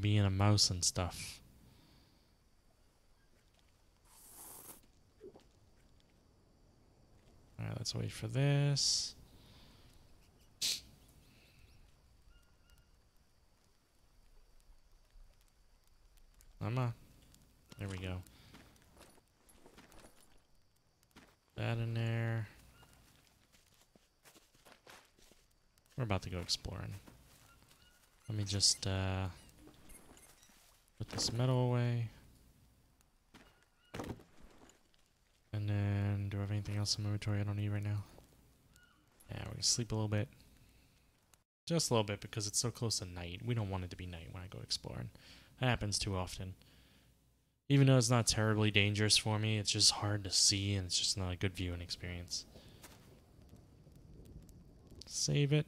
Being a mouse and stuff. Alright, let's wait for this. Emma. There we go. That in there. We're about to go exploring. Let me just uh, put this metal away. And then, do I have anything else in my inventory I don't need right now? Yeah, we're gonna sleep a little bit. Just a little bit because it's so close to night. We don't want it to be night when I go exploring. That happens too often. Even though it's not terribly dangerous for me, it's just hard to see and it's just not a good viewing experience. Save it.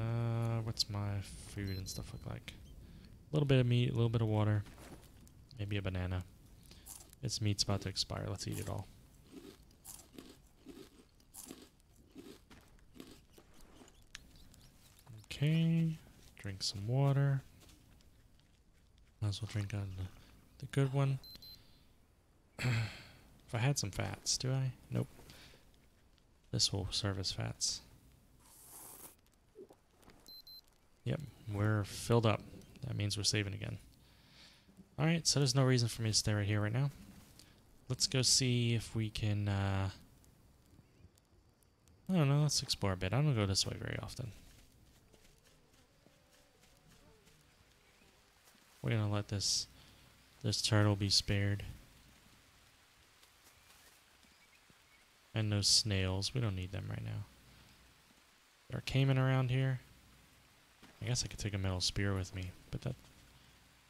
Uh, what's my food and stuff look like? A little bit of meat, a little bit of water, maybe a banana. Its meat's about to expire. Let's eat it all. Okay, drink some water. Might as well drink on the good one. if I had some fats, do I? Nope. This will serve as fats. Yep, we're filled up. That means we're saving again. Alright, so there's no reason for me to stay right here right now. Let's go see if we can, uh... I don't know, let's explore a bit. I don't go this way very often. We're gonna let this this turtle be spared. And those snails. We don't need them right now. There are caiman around here. I guess I could take a metal spear with me, but that...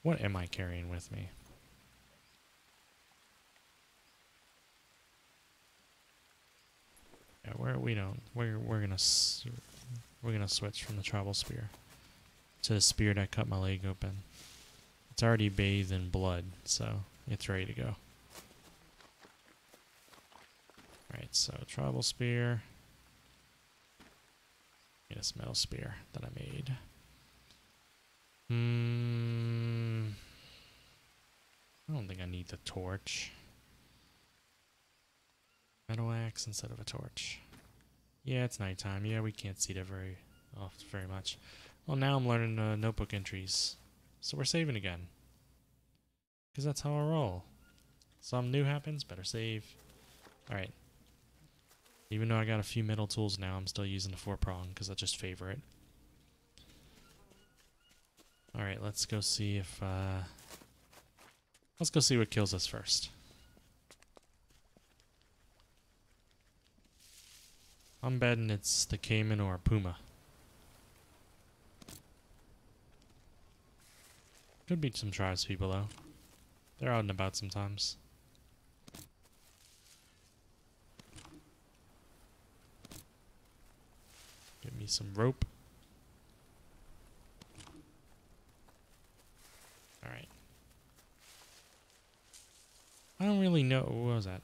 What am I carrying with me? Yeah, where we don't. We're we're gonna we're gonna switch from the tribal spear to the spear that cut my leg open. It's already bathed in blood, so it's ready to go. Right, so tribal spear. Yes, metal spear that I made. Hmm. I don't think I need the torch. Metal axe instead of a torch. Yeah, it's nighttime. Yeah, we can't see that very off very much. Well, now I'm learning uh, notebook entries. So we're saving again. Because that's how I roll. Something new happens, better save. Alright. Even though I got a few metal tools now, I'm still using the four prong because I just favor it. Alright, let's go see if, uh... Let's go see what kills us first. I'm betting it's the caiman or puma. Could be some tribes people though. They're out and about sometimes. Get me some rope. Alright. I don't really know. What was that?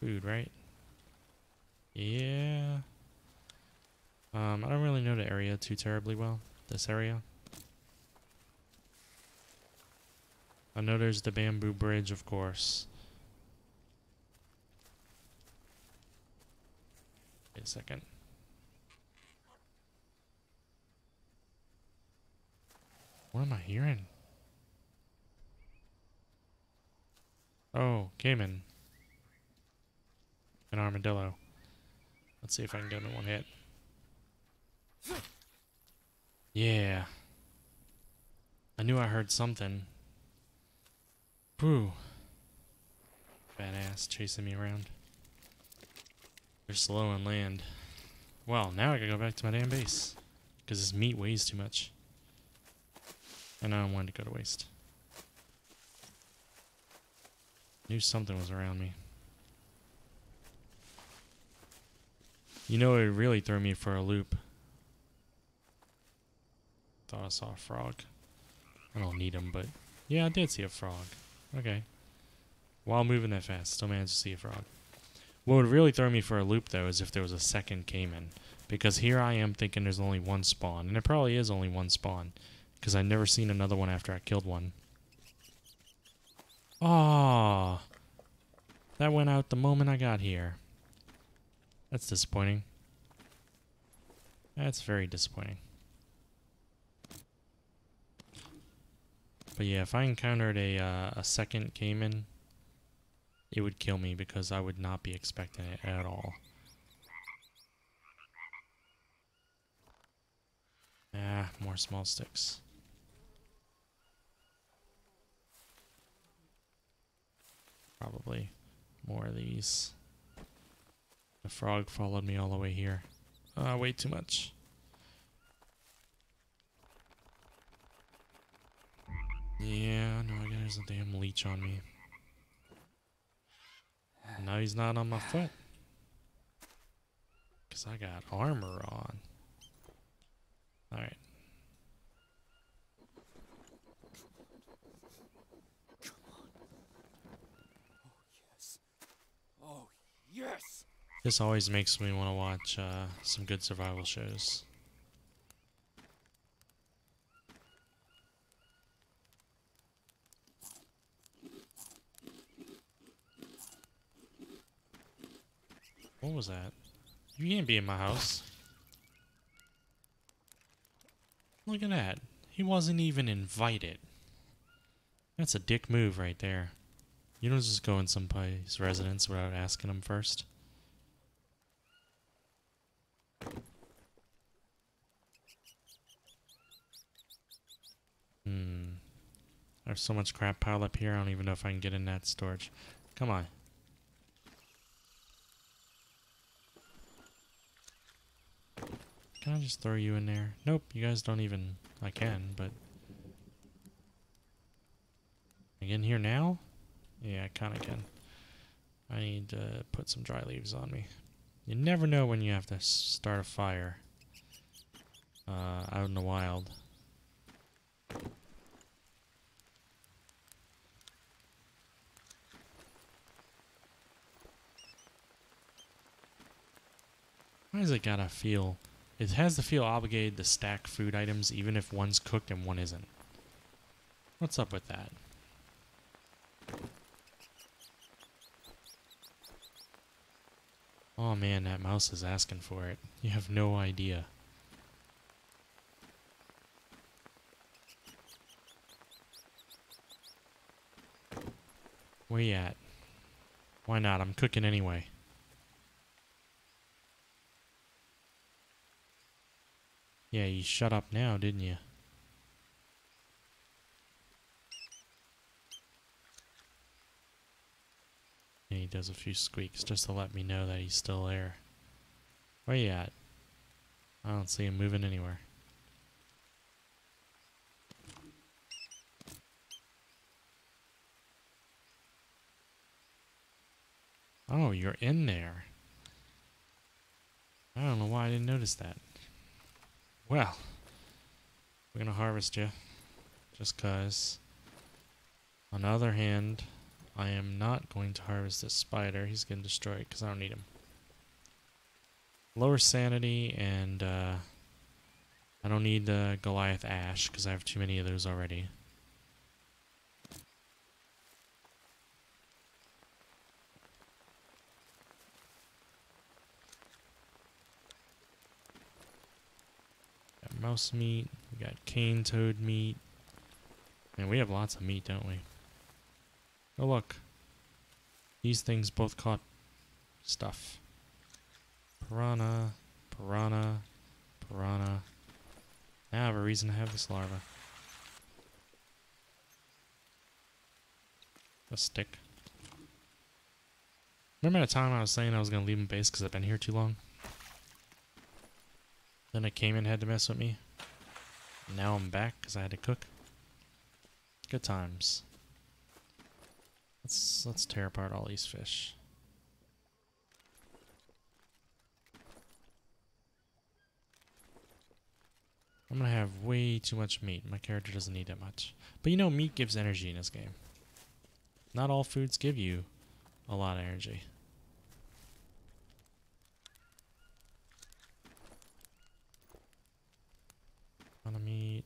Food, right? Yeah. Um, I don't really know the area too terribly well. This area. I know there's the bamboo bridge, of course. Wait a second. What am I hearing? Oh, caiman. An armadillo. Let's see if I can get him in one hit. Yeah. I knew I heard something. Whew. Badass chasing me around. They're slow on land. Well, now I gotta go back to my damn base. Because this meat weighs too much. And I don't want to go to waste. Knew something was around me. You know, it really threw me for a loop. Thought I saw a frog. I don't need him, but yeah, I did see a frog. Okay. While moving that fast, still managed to see a frog. What would really throw me for a loop, though, is if there was a second caiman. Because here I am thinking there's only one spawn. And there probably is only one spawn. Because I've never seen another one after I killed one. Ah, That went out the moment I got here. That's disappointing. That's very disappointing. But yeah, if I encountered a uh, a second caiman, it would kill me because I would not be expecting it at all. Ah, more small sticks. Probably more of these. The frog followed me all the way here. Ah, uh, way too much. Yeah, no, again, there's a damn leech on me. Now he's not on my foot. Because I got armor on. Alright. Come on. Oh, yes. Oh, yes! This always makes me want to watch uh, some good survival shows. What was that? You can't be in my house. Look at that. He wasn't even invited. That's a dick move right there. You don't just go in somebody's residence without asking them first. Hmm. There's so much crap piled up here, I don't even know if I can get in that storage. Come on. Can I just throw you in there? Nope, you guys don't even... I can, but... I get in here now? Yeah, I kinda can. I need to put some dry leaves on me. You never know when you have to start a fire. Uh, out in the wild. Why does it gotta feel it has to feel obligated to stack food items even if one's cooked and one isn't. What's up with that? Oh man, that mouse is asking for it. You have no idea. Where you at? Why not? I'm cooking anyway. Yeah, you shut up now, didn't you? And he does a few squeaks just to let me know that he's still there. Where you at? I don't see him moving anywhere. Oh, you're in there. I don't know why I didn't notice that. Well, we're going to harvest you. Just because. On the other hand, I am not going to harvest this spider. He's getting destroyed because I don't need him. Lower sanity and uh, I don't need the Goliath Ash because I have too many of those already. Mouse meat. We got cane toad meat. Man, we have lots of meat, don't we? Oh, look. These things both caught stuff. Piranha, piranha, piranha. Now I have a reason to have this larva. A stick. Remember that time I was saying I was going to leave him base because I've been here too long? Then it came and had to mess with me. Now I'm back because I had to cook. Good times. Let's let's tear apart all these fish. I'm gonna have way too much meat. My character doesn't need that much. But you know, meat gives energy in this game. Not all foods give you a lot of energy. On of meat.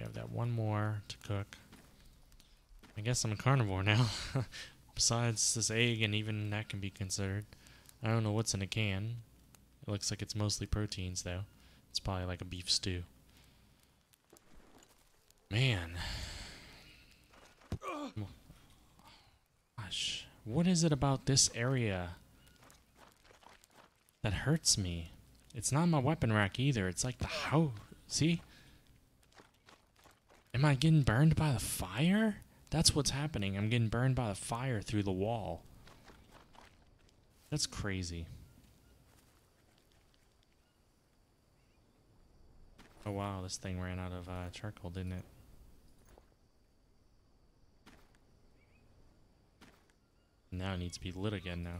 We have that one more to cook. I guess I'm a carnivore now. Besides this egg, and even that can be considered. I don't know what's in a can. It looks like it's mostly proteins, though. It's probably like a beef stew. Man. Gosh. What is it about this area that hurts me? It's not my weapon rack either. It's like the house. See? Am I getting burned by the fire? That's what's happening. I'm getting burned by the fire through the wall. That's crazy. Oh wow, this thing ran out of uh, charcoal, didn't it? Now it needs to be lit again now.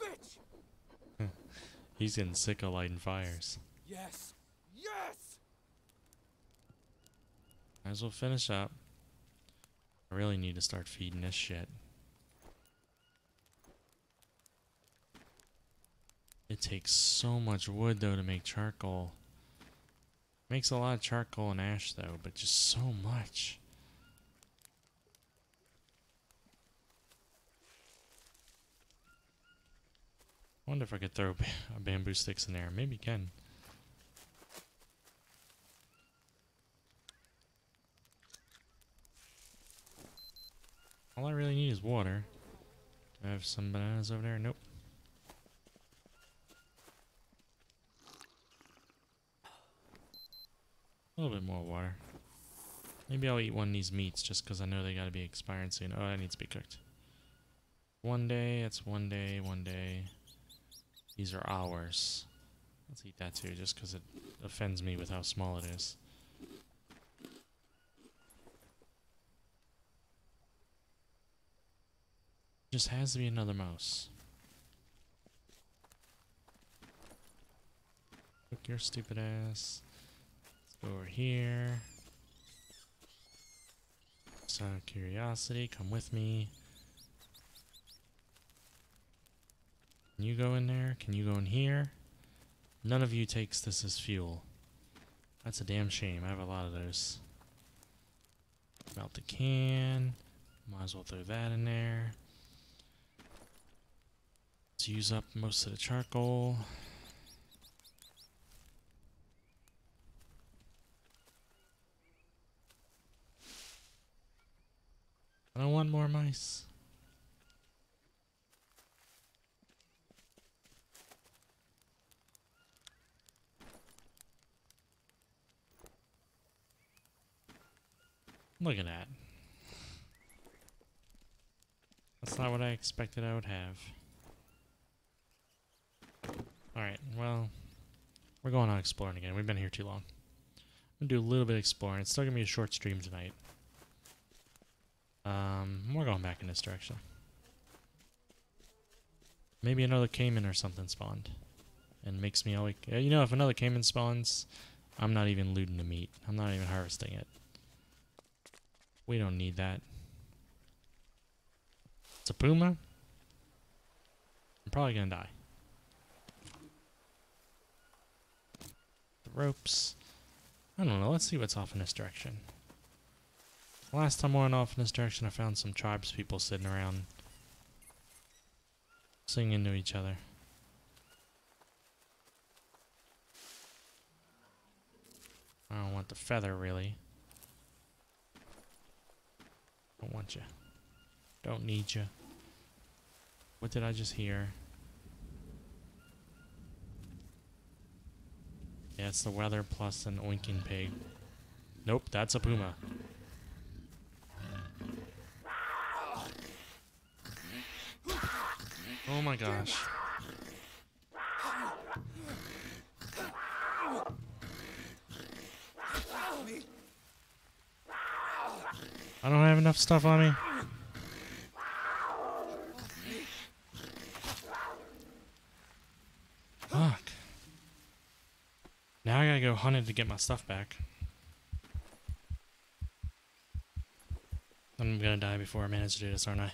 Bitch! He's getting sick of lighting fires. Yes! Yes! Might as well finish up. I really need to start feeding this shit. It takes so much wood though to make charcoal. Makes a lot of charcoal and ash though, but just so much. Wonder if I could throw ba bamboo sticks in there. Maybe can. All I really need is water. Do I have some bananas over there? Nope. A little bit more water. Maybe I'll eat one of these meats just because I know they gotta be expiring soon. Oh, that needs to be cooked. One day, it's one day, one day. These are hours. Let's eat that too, just because it offends me with how small it is. Just has to be another mouse. Cook your stupid ass. Let's go over here. Just curiosity, come with me. Can you go in there? Can you go in here? None of you takes this as fuel. That's a damn shame. I have a lot of those. Melt the can. Might as well throw that in there. Let's use up most of the charcoal. I don't want more mice. Look at that. That's not what I expected I would have. Alright, well, We're going on exploring again. We've been here too long. I'm gonna do a little bit of exploring. It's still gonna be a short stream tonight. Um, we're going back in this direction. Maybe another caiman or something spawned. And makes me. Yeah, you know, if another caiman spawns, I'm not even looting the meat. I'm not even harvesting it. We don't need that. It's a puma. I'm probably gonna die. The ropes. I don't know. Let's see what's off in this direction. Last time I went off in this direction, I found some tribes people sitting around singing to each other. I don't want the feather, really. Don't want you. Don't need you. What did I just hear? Yeah, it's the weather plus an oinking pig. Nope, that's a puma. Oh my gosh. I don't have enough stuff on me. Fuck. Now I gotta go hunting to get my stuff back. I'm gonna die before I manage to do this, aren't I?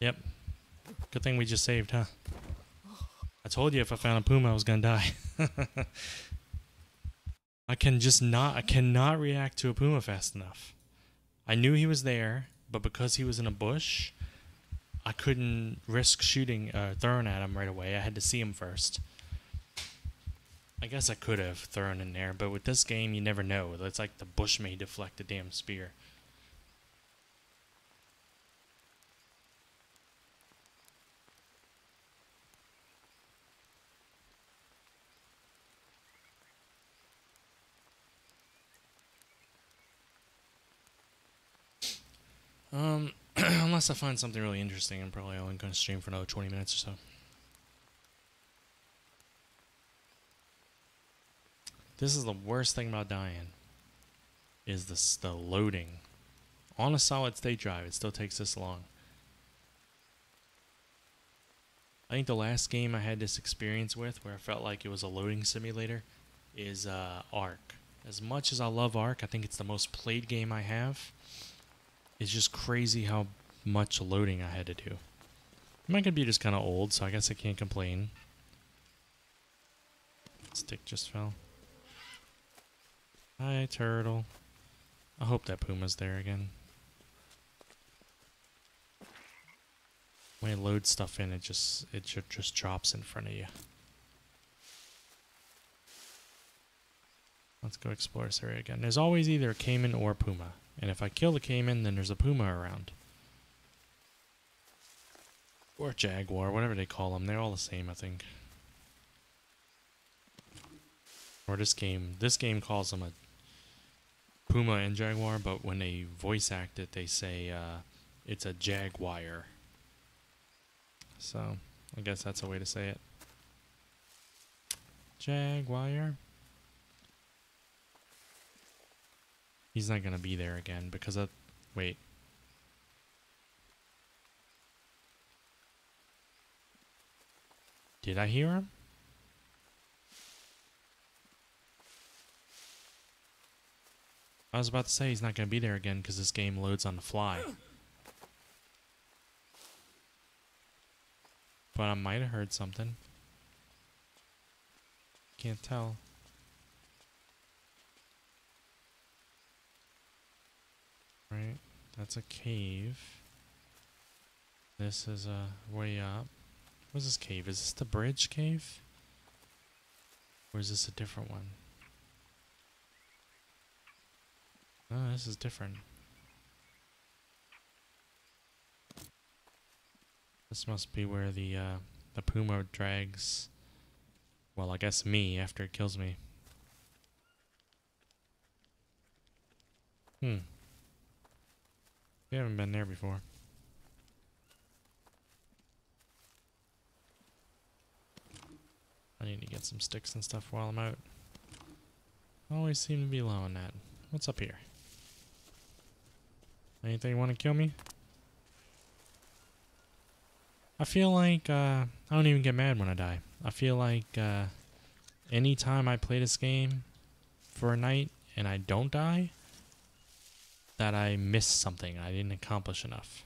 Yep. Good thing we just saved, huh? I told you if I found a puma I was gonna die. I can just not I cannot react to a puma fast enough. I knew he was there, but because he was in a bush, I couldn't risk shooting uh throwing at him right away. I had to see him first. I guess I could have thrown in there, but with this game you never know. It's like the bush may deflect the damn spear. Um, unless I find something really interesting, I'm probably only going to stream for another 20 minutes or so. This is the worst thing about dying. Is this the loading. On a solid state drive, it still takes this long. I think the last game I had this experience with, where I felt like it was a loading simulator, is uh, Ark. As much as I love Ark, I think it's the most played game I have. It's just crazy how much loading I had to do. My computer's kind of old, so I guess I can't complain. Stick just fell. Hi, turtle. I hope that puma's there again. When you load stuff in, it just it ju- just drops in front of you. Let's go explore this area again. There's always either a caiman or a puma. And if I kill the caiman, then there's a puma around. Or jaguar, whatever they call them. They're all the same, I think. Or this game, this game calls them a puma and jaguar, but when they voice act it, they say uh, it's a jaguar. So, I guess that's a way to say it. Jaguar. He's not gonna be there again because of. Wait. Did I hear him? I was about to say he's not gonna be there again because this game loads on the fly. But I might have heard something. Can't tell. Right, that's a cave. This is a way up. What's this cave? Is this the bridge cave? Or is this a different one? Oh, this is different. This must be where the uh, the puma drags. Well, I guess me after it kills me. Hmm. We haven't been there before. I need to get some sticks and stuff while I'm out. Always seem to be low on that. What's up here? Anything want to kill me? I feel like uh, I don't even get mad when I die. I feel like uh, anytime I play this game for a night and I don't die, that I missed something. I didn't accomplish enough.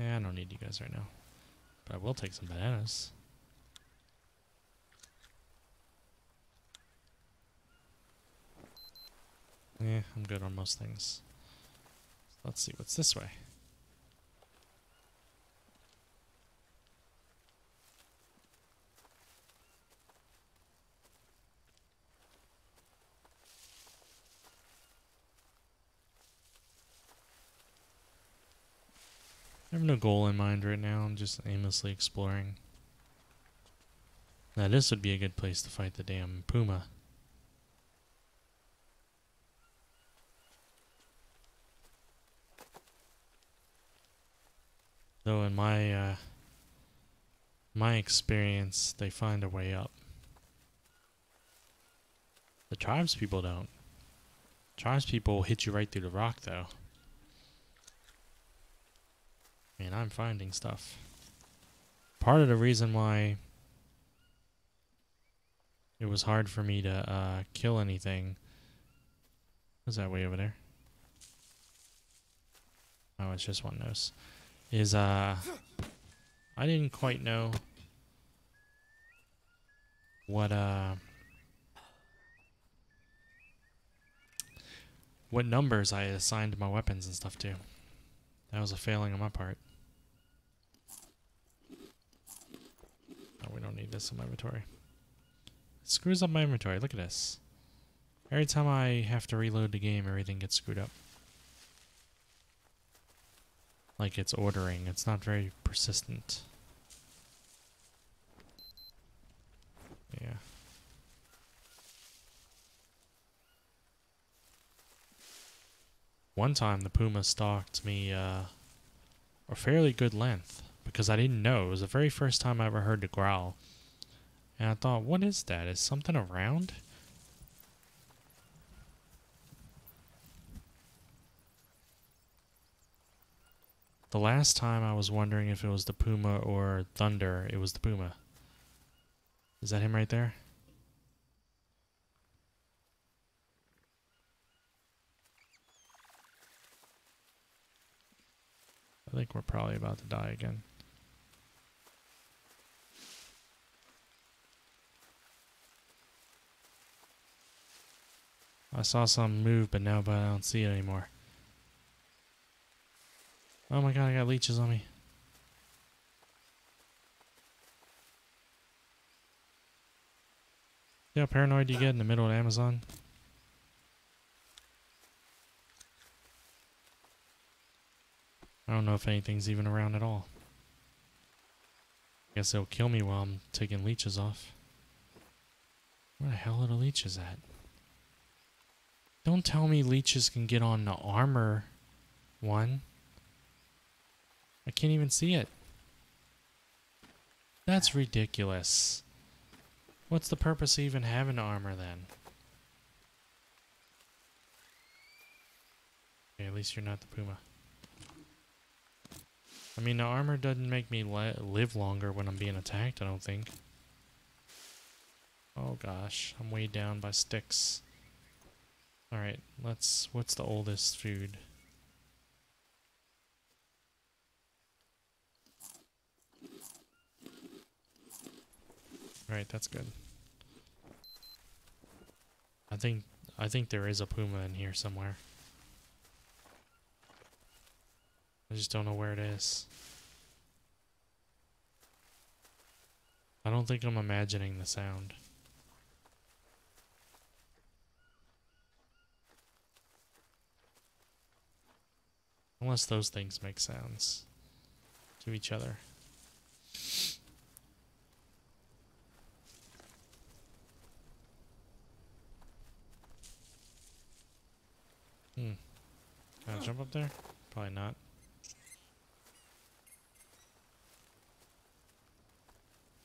Yeah, I don't need you guys right now. But I will take some bananas. Yeah, I'm good on most things. Let's see what's this way. I have no goal in mind right now. I'm just aimlessly exploring. Now this would be a good place to fight the damn puma. Though in my uh, my experience, they find a way up. The tribes people don't. Tribes people hit you right through the rock, though. Man, I'm finding stuff. Part of the reason why it was hard for me to uh, kill anything. What's that way over there? Oh, it's just one nose is uh I didn't quite know what uh what numbers I assigned my weapons and stuff to. That was a failing on my part. Oh, we don't need this in my inventory. It screws up my inventory. Look at this. Every time I have to reload the game, everything gets screwed up like it's ordering. It's not very persistent. Yeah. One time the puma stalked me uh, a fairly good length because I didn't know. It was the very first time I ever heard the growl. And I thought, what is that? Is something around? The last time I was wondering if it was the Puma or Thunder, it was the Puma. Is that him right there? I think we're probably about to die again. I saw some move, but now but I don't see it anymore. Oh my god, I got leeches on me. See how paranoid you get in the middle of Amazon? I don't know if anything's even around at all. Guess they'll kill me while I'm taking leeches off. Where the hell are the leeches at? Don't tell me leeches can get on the armor one. I can't even see it. That's ridiculous. What's the purpose of even having armor then? Okay, at least you're not the puma. I mean, the armor doesn't make me live longer when I'm being attacked, I don't think. Oh gosh, I'm weighed down by sticks. Alright, let's... What's the oldest food? Alright, that's good. I think I think there is a puma in here somewhere. I just don't know where it is. I don't think I'm imagining the sound. Unless those things make sounds to each other. Hmm. Can I jump up there? Probably not.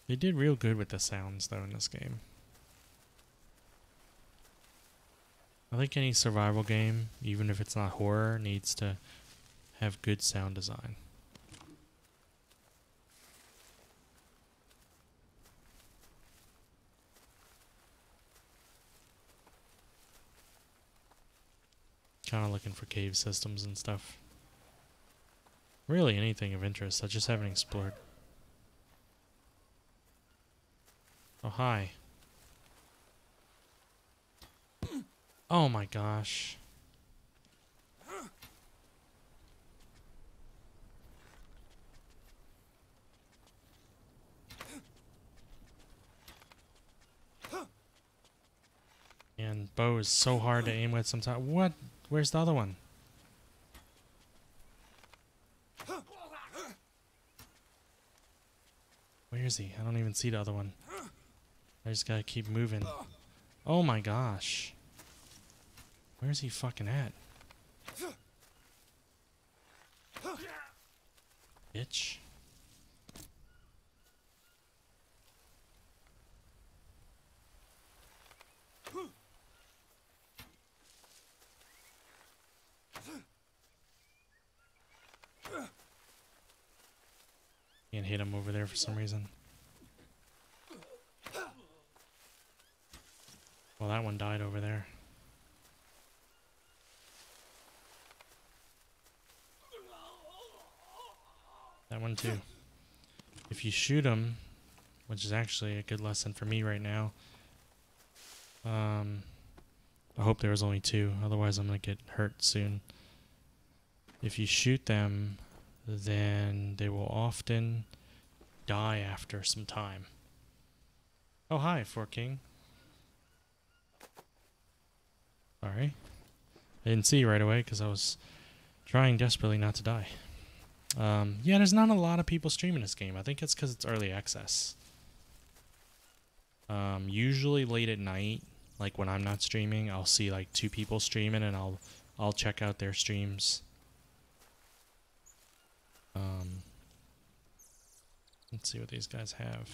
They did real good with the sounds though in this game. I think any survival game, even if it's not horror, needs to have good sound design. Kind of looking for cave systems and stuff. Really anything of interest. I just haven't explored. Oh, hi. Oh my gosh. And bow is so hard to aim with sometimes. What? Where's the other one? Where is he? I don't even see the other one. I just gotta keep moving. Oh my gosh. Where's he fucking at? Bitch. Can't hit him over there for some reason. Well, that one died over there. That one too. If you shoot him, which is actually a good lesson for me right now. Um, I hope there was only two, otherwise I'm gonna get hurt soon. If you shoot them, then they will often die after some time. Oh, hi, Four King. Sorry. I didn't see you right away because I was trying desperately not to die. Um, yeah, there's not a lot of people streaming this game. I think it's because it's early access. Um, usually late at night, like when I'm not streaming, I'll see like two people streaming and I'll I'll check out their streams. Um, let's see what these guys have.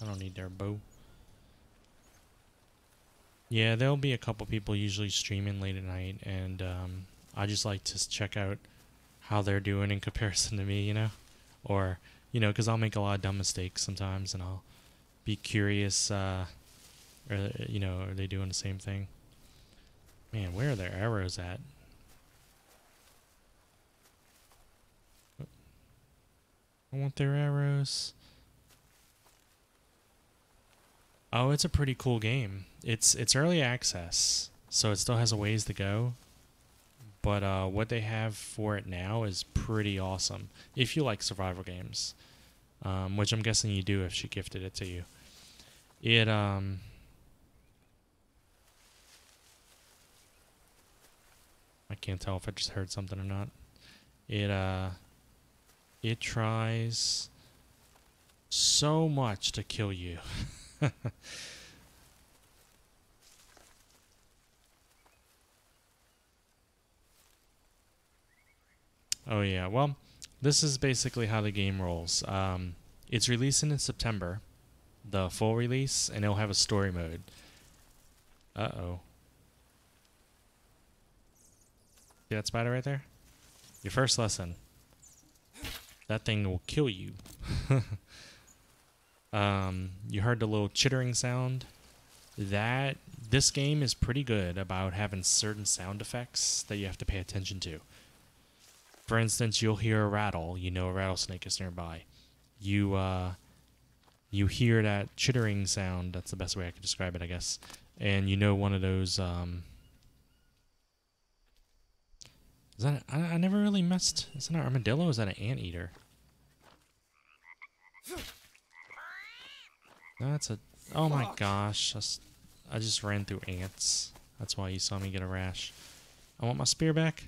I don't need their bow. Yeah, there'll be a couple people usually streaming late at night, and um, I just like to check out how they're doing in comparison to me, you know, or you know, because I'll make a lot of dumb mistakes sometimes, and I'll be curious. Uh, or you know, are they doing the same thing? Man, where are their arrows at? I want their arrows. Oh, it's a pretty cool game. It's it's early access, so it still has a ways to go. But uh, what they have for it now is pretty awesome. If you like survival games, um, which I'm guessing you do if she gifted it to you, it um. I can't tell if I just heard something or not. It uh. It tries so much to kill you. oh yeah, well, this is basically how the game rolls. Um, it's releasing in September, the full release, and it'll have a story mode. Uh oh. See that spider right there? Your first lesson. That thing will kill you. Um, you heard the little chittering sound. That this game is pretty good about having certain sound effects that you have to pay attention to. For instance, you'll hear a rattle. You know a rattlesnake is nearby. You uh, you hear that chittering sound. That's the best way I could describe it, I guess. And you know one of those. Um, is that? I, I never really messed. Is that an armadillo? is that an anteater? That's a. Oh my gosh. That's, I just ran through ants. That's why you saw me get a rash. I want my spear back.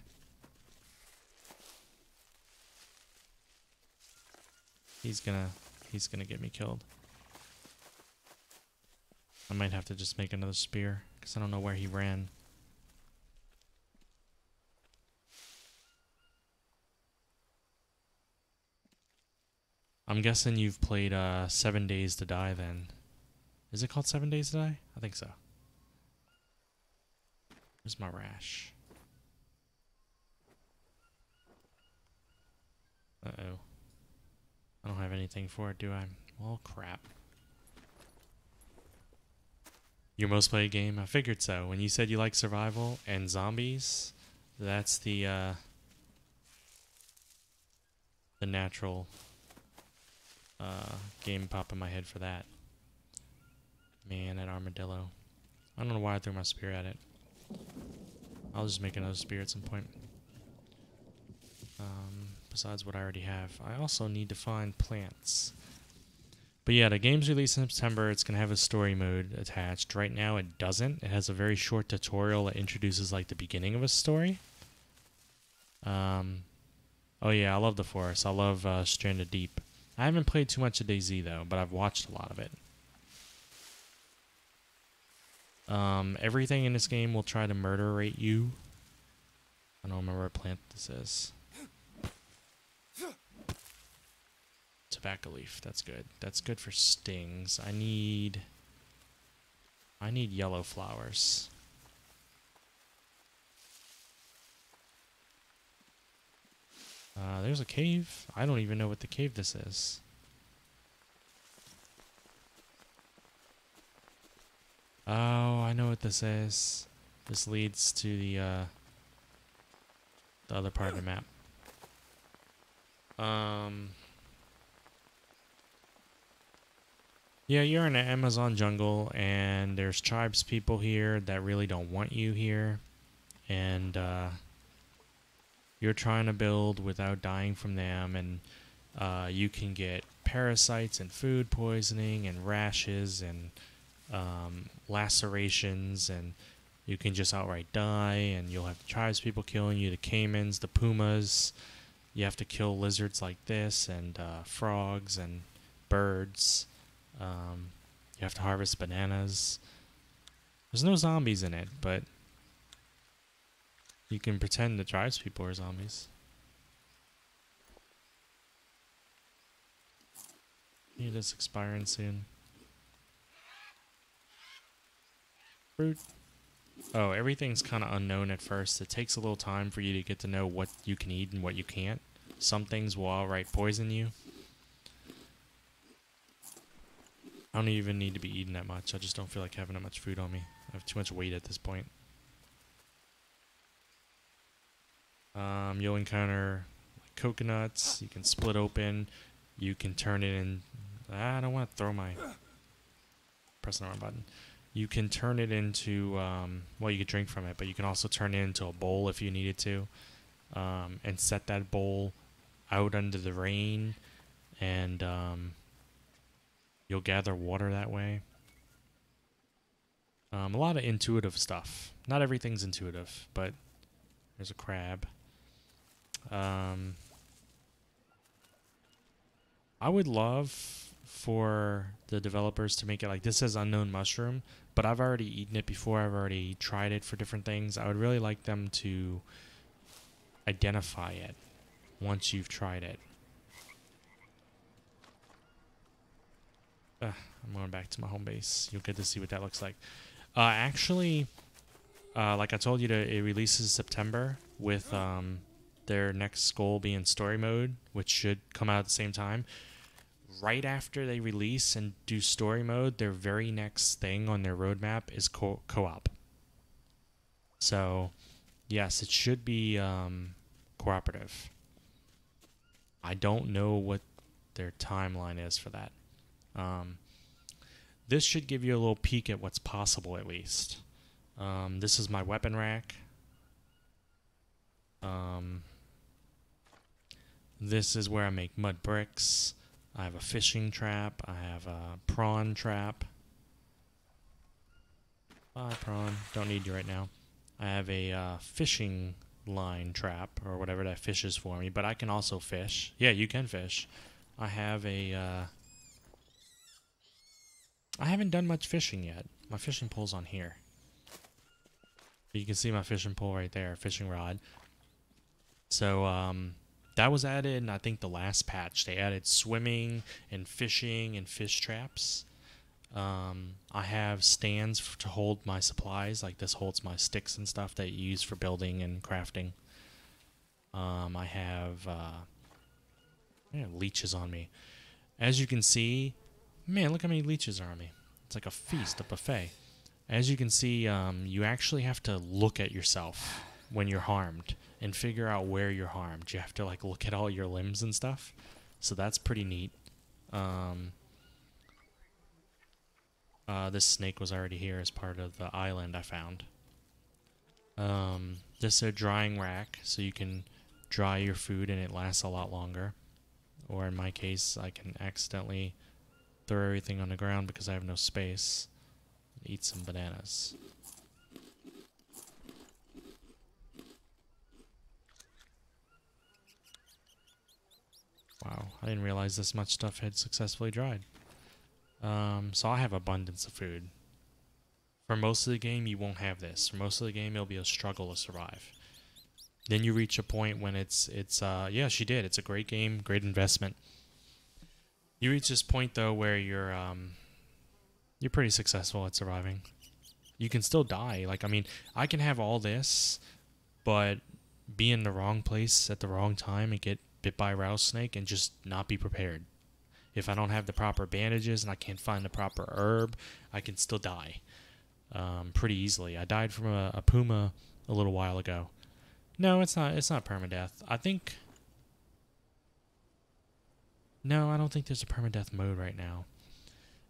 He's gonna. He's gonna get me killed. I might have to just make another spear. Because I don't know where he ran. I'm guessing you've played uh, Seven Days to Die then. Is it called Seven Days to Die? I think so. Where's my rash? Uh oh. I don't have anything for it, do I? Well, crap. Your most played game? I figured so. When you said you like survival and zombies, that's the uh, the natural uh, game pop in my head for that. Man, that armadillo. I don't know why I threw my spear at it. I'll just make another spear at some point. Um, besides what I already have. I also need to find plants. But yeah, the game's released in September. It's going to have a story mode attached. Right now, it doesn't. It has a very short tutorial that introduces like the beginning of a story. Um, oh yeah, I love the forest. I love uh, Stranded Deep. I haven't played too much of DayZ though, but I've watched a lot of it. Um, everything in this game will try to murder rate you. I don't remember what plant this is. Tobacco leaf. That's good. That's good for stings. I need... I need yellow flowers. Uh, there's a cave. I don't even know what the cave this is. Oh, I know what this is. This leads to the uh, the other part of the map. Um. Yeah, you're in the Amazon jungle, and there's tribes people here that really don't want you here, and uh, you're trying to build without dying from them, and uh, you can get parasites and food poisoning and rashes and um, lacerations, and you can just outright die, and you'll have tribes people killing you, the caimans, the pumas. You have to kill lizards like this, and uh, frogs and birds. Um, you have to harvest bananas. There's no zombies in it, but you can pretend the tribes people are zombies. Need this expiring soon. Fruit. Oh, everything's kind of unknown at first. It takes a little time for you to get to know what you can eat and what you can't. Some things will outright poison you. I don't even need to be eating that much. I just don't feel like having that much food on me. I have too much weight at this point. Um, you'll encounter coconuts. You can split open. You can turn it in. I don't want to throw my. Press the wrong button. You can turn it into. Um, well, you could drink from it, but you can also turn it into a bowl if you needed to, um, and set that bowl out under the rain, and um, you'll gather water that way. Um, a lot of intuitive stuff. Not everything's intuitive, but there's a crab. Um, I would love for the developers to make it like this as unknown mushroom, but I've already eaten it before. I've already tried it for different things. I would really like them to identify it once you've tried it. Uh, I'm going back to my home base. You'll get to see what that looks like. Uh, actually, uh, like I told you, to, it releases September with um, their next goal being story mode, which should come out at the same time. Right after they release and do story mode, their very next thing on their roadmap is co- op So, yes, it should be um, cooperative. I don't know what their timeline is for that. Um, this should give you a little peek at what's possible, at least. Um, this is my weapon rack. Um, this is where I make mud bricks. I have a fishing trap. I have a prawn trap. Bye, prawn. Don't need you right now. I have a uh, fishing line trap, or whatever that fishes for me, but I can also fish. Yeah, you can fish. I have a... Uh, I haven't done much fishing yet. My fishing pole's on here. You can see my fishing pole right there, fishing rod. So, um, that was added and I think the last patch. They added swimming and fishing and fish traps. Um, I have stands f- to hold my supplies, like this holds my sticks and stuff that you use for building and crafting. Um, I have uh, yeah, leeches on me. As you can see, man, look how many leeches are on me. It's like a feast, a buffet. As you can see, um, you actually have to look at yourself when you're harmed and figure out where you're harmed. You have to like look at all your limbs and stuff. So that's pretty neat. Um, uh, this snake was already here as part of the island I found. Um, this is a drying rack, so you can dry your food and it lasts a lot longer. Or in my case, I can accidentally throw everything on the ground because I have no space. Eat some bananas. Wow, I didn't realize this much stuff had successfully dried. Um, so I have abundance of food. For most of the game, you won't have this. For most of the game, it'll be a struggle to survive. Then you reach a point when it's it's uh yeah she did it's a great game great investment. You reach this point though where you're um you're pretty successful at surviving. You can still die. Like I mean I can have all this, but be in the wrong place at the wrong time and get bit by a rattlesnake and just not be prepared. If I don't have the proper bandages and I can't find the proper herb, I can still die um, pretty easily. I died from a, a puma a little while ago. No, it's not. It's not permadeath. I think. No, I don't think there's a permadeath mode right now.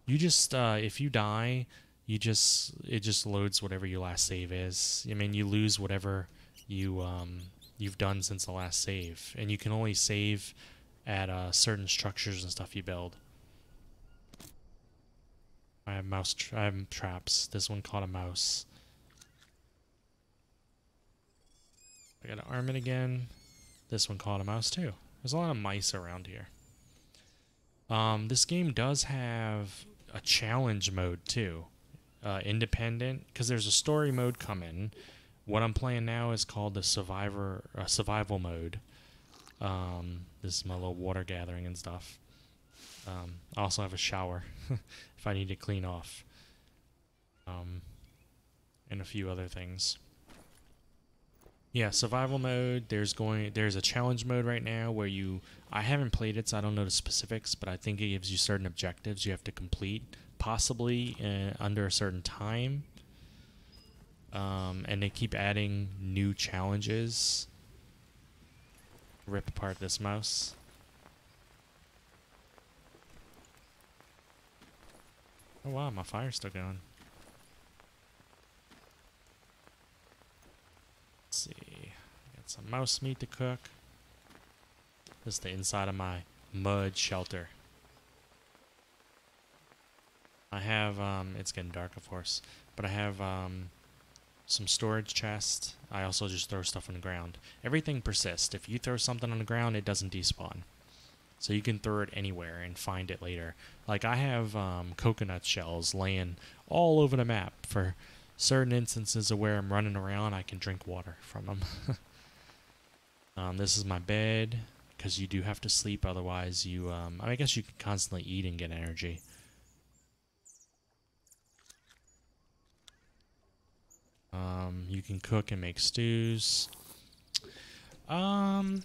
You just, uh, if you die, you just it just loads whatever your last save is. I mean, you lose whatever you um, you've done since the last save, and you can only save at uh, certain structures and stuff you build. I have mouse. Tra- I have traps. This one caught a mouse. I gotta arm it again. This one caught a mouse too. There's a lot of mice around here. Um, this game does have a challenge mode too, uh, independent, because there's a story mode coming. What I'm playing now is called the survivor uh, survival mode. Um, this is my little water gathering and stuff. Um, I also have a shower if I need to clean off. Um, and a few other things. Yeah, survival mode. There's going. There's a challenge mode right now where you. I haven't played it, so I don't know the specifics, but I think it gives you certain objectives you have to complete, possibly uh, under a certain time. Um, and they keep adding new challenges. Rip apart this mouse. Oh wow, my fire's still going. Let's see. Got some mouse meat to cook. This is the inside of my mud shelter. I have, um, it's getting dark of course, but I have, um, some storage chests. I also just throw stuff on the ground. Everything persists. If you throw something on the ground, it doesn't despawn. So you can throw it anywhere and find it later. Like I have um, coconut shells laying all over the map for certain instances of where I'm running around. I can drink water from them. um, this is my bed because you do have to sleep. Otherwise, you um, I guess you can constantly eat and get energy. Um, you can cook and make stews. Um,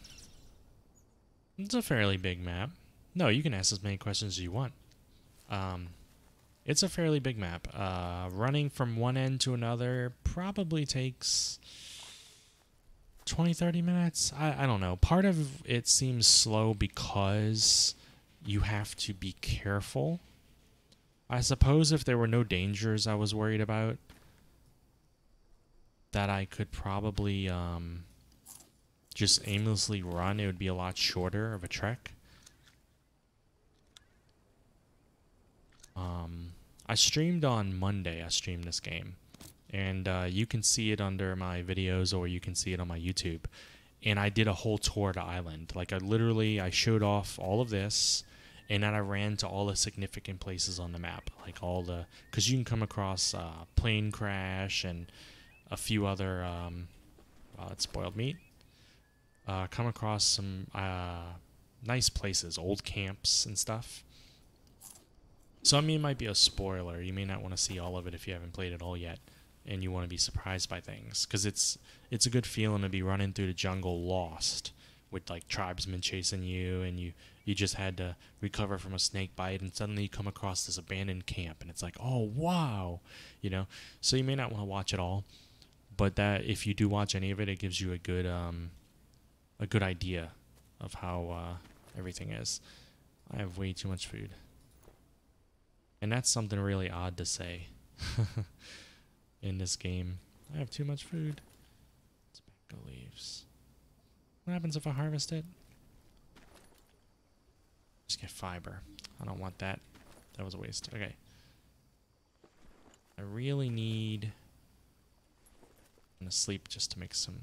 it's a fairly big map. No, you can ask as many questions as you want. Um, it's a fairly big map. Uh, running from one end to another probably takes 20, 30 minutes. I, I don't know. Part of it seems slow because you have to be careful. I suppose if there were no dangers I was worried about, that I could probably um, just aimlessly run, it would be a lot shorter of a trek. Um, I streamed on Monday. I streamed this game, and uh, you can see it under my videos, or you can see it on my YouTube. And I did a whole tour the island. Like I literally, I showed off all of this, and then I ran to all the significant places on the map, like all the, because you can come across uh, plane crash and a few other um, it's spoiled meat. uh, come across some uh, nice places, old camps and stuff. So I mean, it might be a spoiler. You may not want to see all of it if you haven't played it all yet, and you want to be surprised by things, because it's it's a good feeling to be running through the jungle lost with like tribesmen chasing you, and you you just had to recover from a snake bite, and suddenly you come across this abandoned camp, and it's like, oh wow, you know. So you may not want to watch it all, but that if you do watch any of it, it gives you a good um a good idea of how uh, everything is. I have way too much food. And that's something really odd to say in this game. I have too much food. Tobacco leaves. What happens if I harvest it? Just get fiber. I don't want that. That was a waste. Okay. I really need... I'm gonna sleep just to make some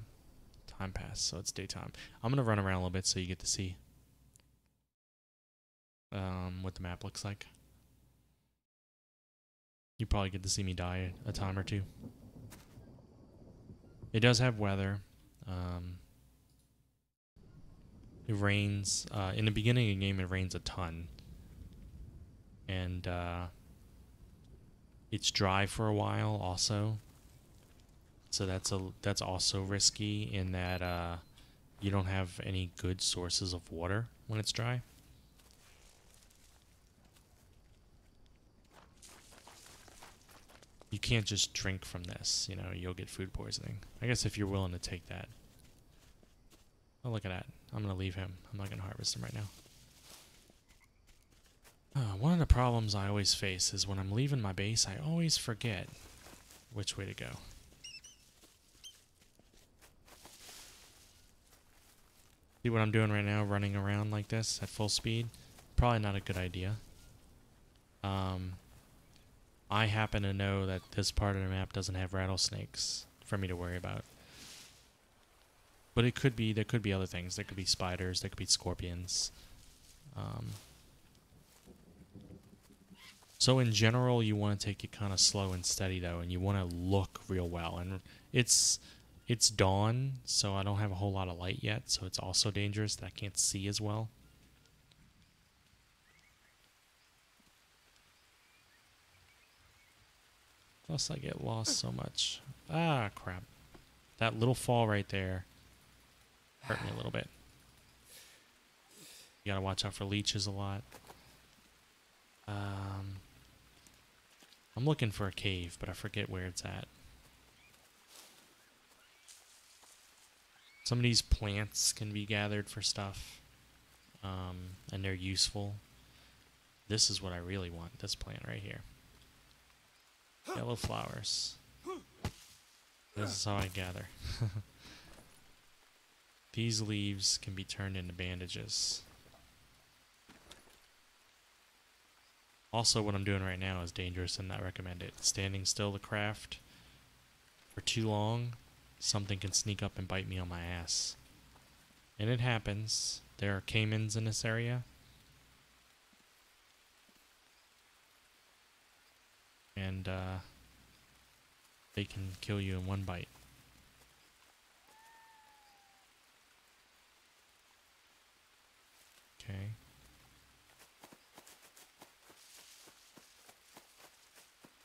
time pass, so it's daytime. I'm gonna run around a little bit so you get to see um, what the map looks like. You probably get to see me die a time or two. It does have weather. Um, it rains. Uh, in the beginning of the game, it rains a ton. And uh, it's dry for a while also. So that's a that's also risky in that uh, you don't have any good sources of water when it's dry. You can't just drink from this, you know, you'll get food poisoning. I guess if you're willing to take that. Oh, look at that. I'm going to leave him. I'm not going to harvest him right now. Uh, one of the problems I always face is when I'm leaving my base, I always forget which way to go. See what I'm doing right now, running around like this at full speed? Probably not a good idea. Um, I happen to know that this part of the map doesn't have rattlesnakes for me to worry about. But it could be, there could be other things. There could be spiders, there could be scorpions. Um, so in general, you want to take it kind of slow and steady though, and you want to look real well. And it's it's dawn, so I don't have a whole lot of light yet, so it's also dangerous that I can't see as well. Plus I get lost so much. Ah, crap. That little fall right there hurt me a little bit. You gotta watch out for leeches a lot. Um, I'm looking for a cave, but I forget where it's at. Some of these plants can be gathered for stuff, um, and they're useful. This is what I really want, this plant right here. Yellow flowers. This is how I gather. These leaves can be turned into bandages. Also, what I'm doing right now is dangerous and not recommended. Standing still to craft for too long, something can sneak up and bite me on my ass. And it happens. There are caimans in this area. and uh, they can kill you in one bite. Okay.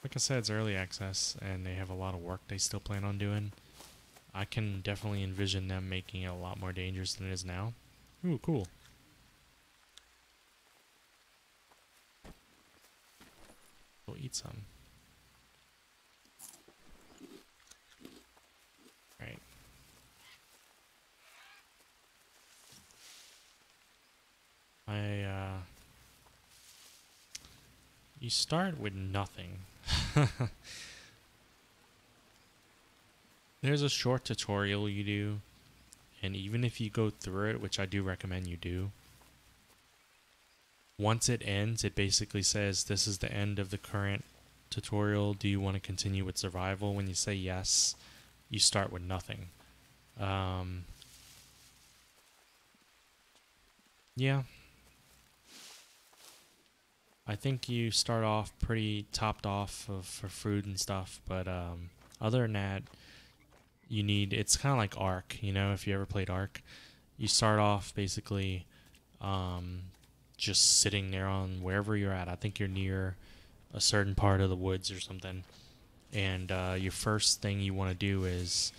Like I said, it's early access, and they have a lot of work they still plan on doing. I can definitely envision them making it a lot more dangerous than it is now. Ooh, cool. We'll eat some. Alright. I, uh, you start with nothing. There's a short tutorial you do, and even if you go through it, which I do recommend you do, once it ends, it basically says this is the end of the current tutorial. Do you want to continue with survival? When you say yes, you start with nothing. Um, yeah, I think you start off pretty topped off of, for food and stuff, but um, other than that, you need. It's kind of like Ark, you know. If you ever played Ark, you start off basically um, just sitting there on wherever you're at. I think you're near a certain part of the woods or something. And uh, your first thing you want to do is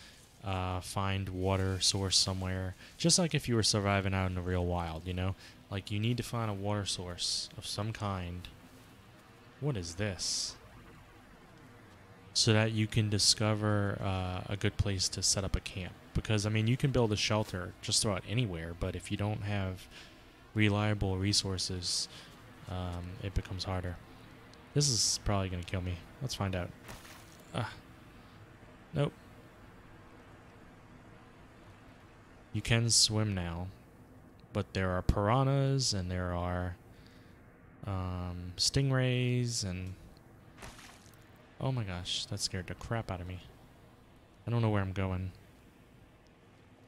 uh, find water source somewhere, just like if you were surviving out in the real wild, you know? Like you need to find a water source of some kind. What is this? So that you can discover uh, a good place to set up a camp. Because, I mean, you can build a shelter just about anywhere, but if you don't have reliable resources, um, it becomes harder. This is probably going to kill me. Let's find out. Ah. Nope. You can swim now, but there are piranhas and there are um, stingrays and oh my gosh, that scared the crap out of me. I don't know where I'm going.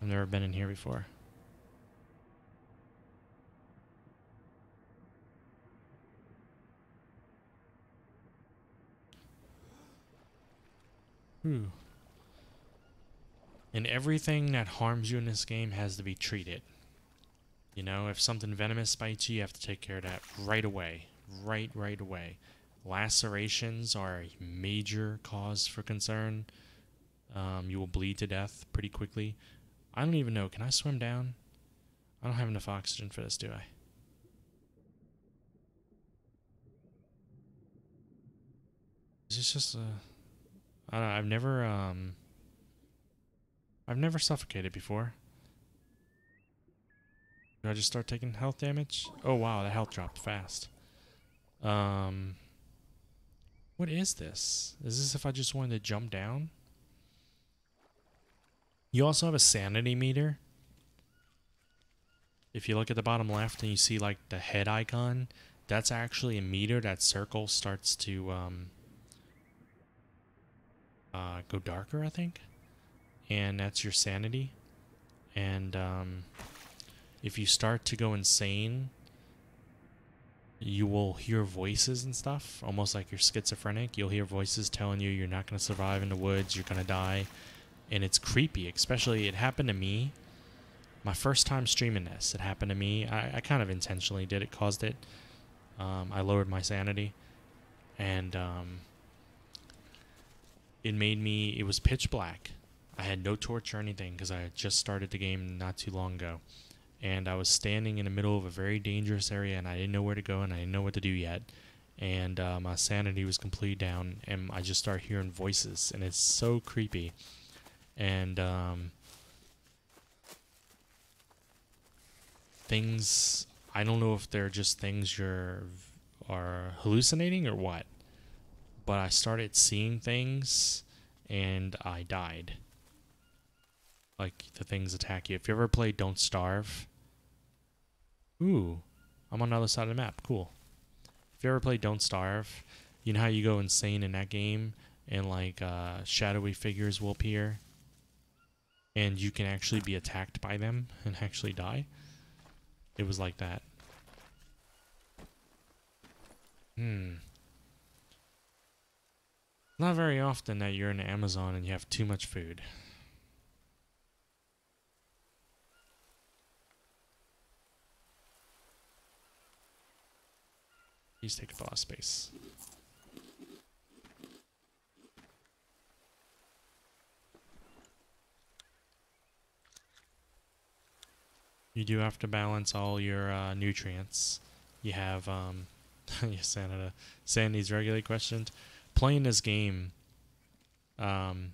I've never been in here before. And everything that harms you in this game has to be treated. You know, if something venomous bites you, you have to take care of that right away. Right, right away. Lacerations are a major cause for concern. Um, you will bleed to death pretty quickly. I don't even know. Can I swim down? I don't have enough oxygen for this, do I? Is this just a... I don't know, I've never, um... I've never suffocated before. Do I just start taking health damage? Oh wow, the health dropped fast. Um... What is this? Is this if I just wanted to jump down? You also have a sanity meter. If you look at the bottom left and you see like the head icon, that's actually a meter. That circle starts to um, uh, go darker, I think. And that's your sanity. And um, if you start to go insane, you will hear voices and stuff, almost like you're schizophrenic. You'll hear voices telling you you're not going to survive in the woods, you're going to die and it's creepy. Especially, it happened to me. My first time streaming this, it happened to me. I, I kind of intentionally did it, caused it. Um, I lowered my sanity, and um, it made me. It was pitch black. I had no torch or anything because I had just started the game not too long ago, and I was standing in the middle of a very dangerous area, and I didn't know where to go, and I didn't know what to do yet and uh, my sanity was completely down and i just start hearing voices and it's so creepy and um, things. I don't know if they're just things you're are hallucinating or what, but I started seeing things and I died. Like the things attack you. If you ever played Don't Starve, ooh, I'm on the other side of the map. Cool. If you ever played Don't Starve, you know how you go insane in that game and like uh, shadowy figures will appear and you can actually be attacked by them and actually die. It was like that. Hmm. Not very often that you're in Amazon and you have too much food. Please take up a lot of space. You do have to balance all your uh, nutrients. You have, um, yes, Sanada. Sandy's regularly questioned. Playing this game, um,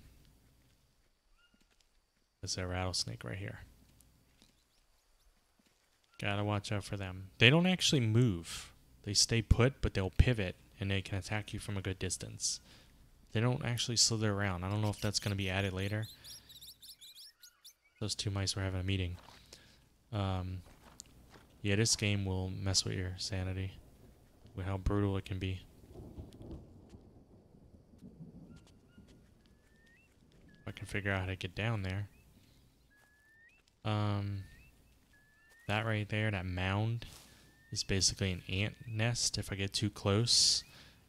there's a rattlesnake right here. Gotta watch out for them. They don't actually move. They stay put, but they'll pivot and they can attack you from a good distance. They don't actually slither around. I don't know if that's going to be added later. Those two mice were having a meeting. Um, yeah, this game will mess with your sanity, with how brutal it can be. I can figure out how to get down there. Um, that right there, that mound, is basically an ant nest. If I get too close,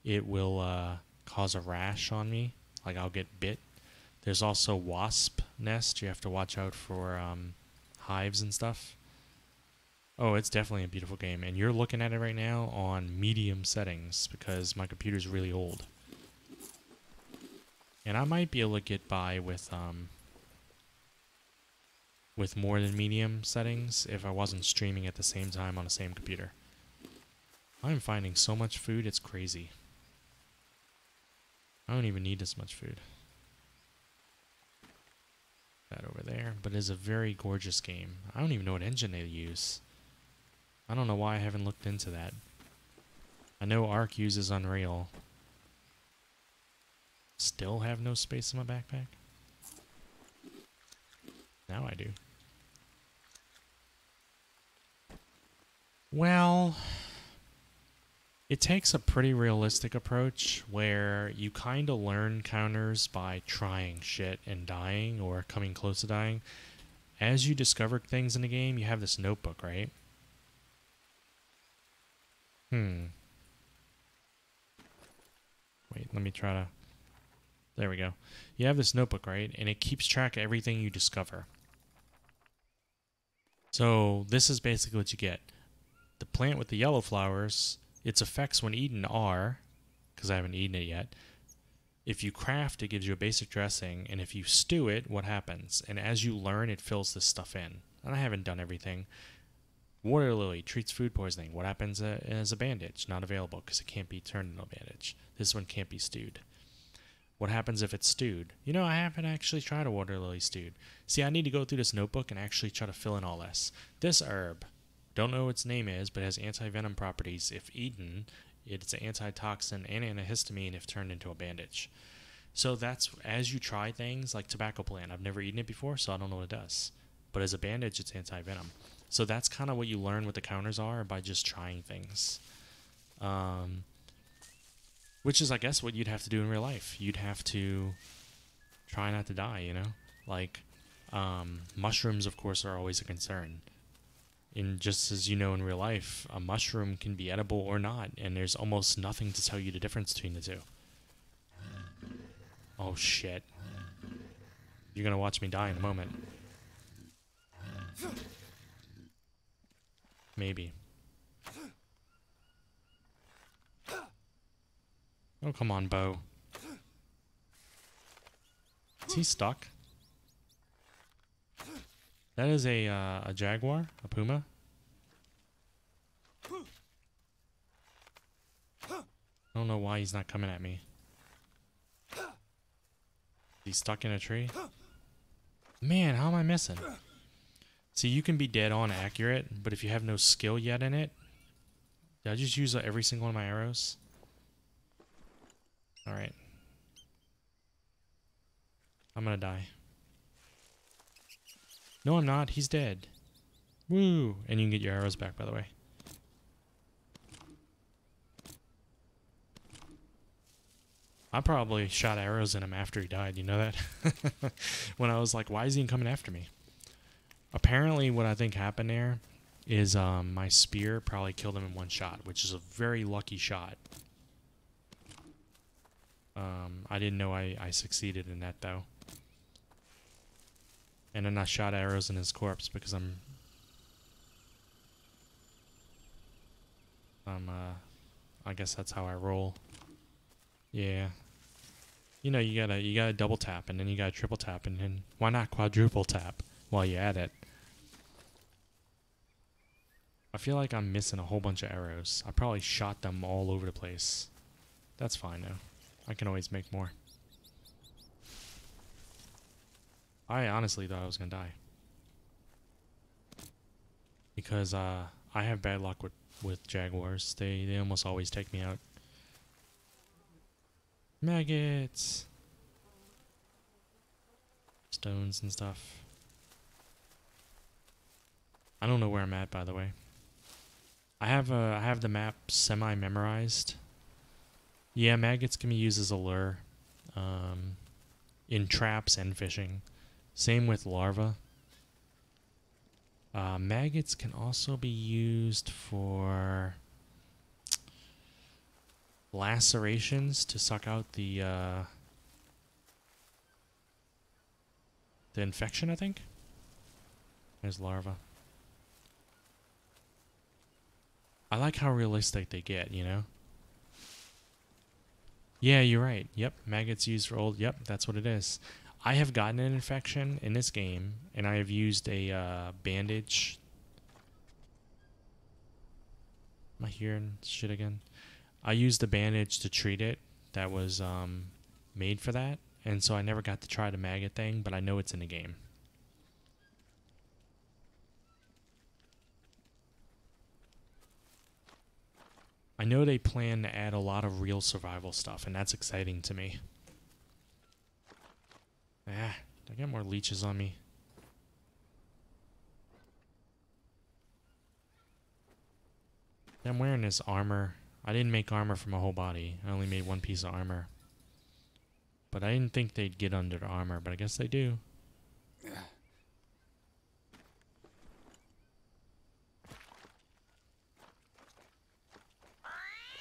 it will uh, cause a rash on me. Like I'll get bit. There's also wasp nest. You have to watch out for um, hives and stuff. Oh, it's definitely a beautiful game, and you're looking at it right now on medium settings because my computer's really old. And I might be able to get by with um with more than medium settings if I wasn't streaming at the same time on the same computer. I'm finding so much food, it's crazy. I don't even need this much food. That over there, but it's a very gorgeous game. I don't even know what engine they use. I don't know why I haven't looked into that. I know Ark uses Unreal. Still have no space in my backpack? Now I do. Well, it takes a pretty realistic approach where you kind of learn counters by trying shit and dying or coming close to dying. As you discover things in the game, you have this notebook, right? Hmm. Wait, let me try to. There we go. You have this notebook, right? And it keeps track of everything you discover. So, this is basically what you get. The plant with the yellow flowers its effects when eaten are, because I haven't eaten it yet, if you craft, it gives you a basic dressing, and if you stew it, what happens? And as you learn, it fills this stuff in. And I haven't done everything. Water lily treats food poisoning. What happens uh, as a bandage? Not available because it can't be turned into a bandage. This one can't be stewed. What happens if it's stewed? You know, I haven't actually tried a water lily stewed. See, I need to go through this notebook and actually try to fill in all this. This herb, don't know what its name is, but has anti-venom properties. If eaten, it's an antitoxin and antihistamine if turned into a bandage. So that's as you try things like tobacco plant. I've never eaten it before, so I don't know what it does. But as a bandage, it's anti-venom. So that's kind of what you learn what the counters are by just trying things. Um, which is, I guess, what you'd have to do in real life. You'd have to try not to die, you know? Like, um, mushrooms, of course, are always a concern and just as you know in real life, a mushroom can be edible or not, and there's almost nothing to tell you the difference between the two. Oh shit. You're gonna watch me die in a moment. Maybe. Oh, come on, Bo. Is he stuck? That is a uh, a jaguar, a puma. I don't know why he's not coming at me. He's stuck in a tree. Man, how am I missing? See, you can be dead on accurate, but if you have no skill yet in it, did I just use uh, every single one of my arrows? Alright. I'm gonna die. No, I'm not. He's dead. Woo! And you can get your arrows back, by the way. I probably shot arrows in him after he died. You know that? when I was like, why is he coming after me? Apparently, what I think happened there is um, my spear probably killed him in one shot, which is a very lucky shot. Um, I didn't know I, I succeeded in that, though. And then I shot arrows in his corpse because I'm... I'm, uh... I guess that's how I roll. Yeah. You know, you gotta, you gotta double tap, and then you gotta triple tap, and then why not quadruple tap while you're at it? I feel like I'm missing a whole bunch of arrows. I probably shot them all over the place. That's fine, though. I can always make more. I honestly thought I was gonna die. Because uh, I have bad luck with, with jaguars. They they almost always take me out. Maggots. Stones and stuff. I don't know where I'm at by the way. I have uh, I have the map semi memorized. Yeah, maggots can be used as a lure. Um, in traps and fishing. Same with larvae. Uh, maggots can also be used for lacerations to suck out the uh, the infection, I think. There's larva. I like how realistic they get, you know? Yeah, you're right. Yep, maggots used for old. Yep, that's what it is. I have gotten an infection in this game, and I have used a uh, bandage. Am I hearing shit again? I used a bandage to treat it that was um, made for that, and so I never got to try the maggot thing, but I know it's in the game. I know they plan to add a lot of real survival stuff, and that's exciting to me. Ah, I got more leeches on me. I'm wearing this armor. I didn't make armor for my whole body. I only made one piece of armor. But I didn't think they'd get under the armor, but I guess they do.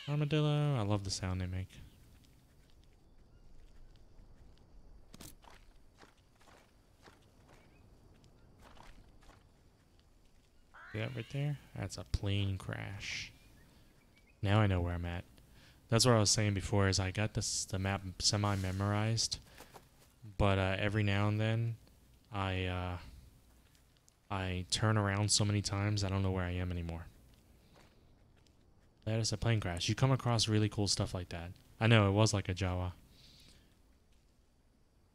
Armadillo. I love the sound they make. That right there? That's a plane crash. Now I know where I'm at. That's what I was saying before. Is I got this the map semi memorized, but uh, every now and then, I uh, I turn around so many times I don't know where I am anymore. That is a plane crash. You come across really cool stuff like that. I know it was like a Jawa.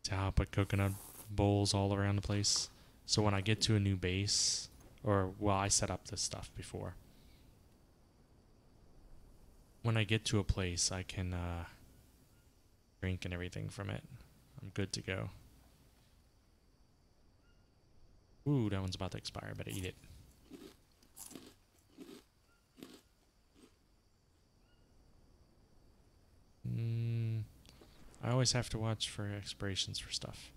To put coconut bowls all around the place. So when I get to a new base, or well, I set up this stuff before. When I get to a place, I can uh, drink and everything from it. I'm good to go. Ooh, that one's about to expire. Better eat it. Mm, I always have to watch for expirations for stuff.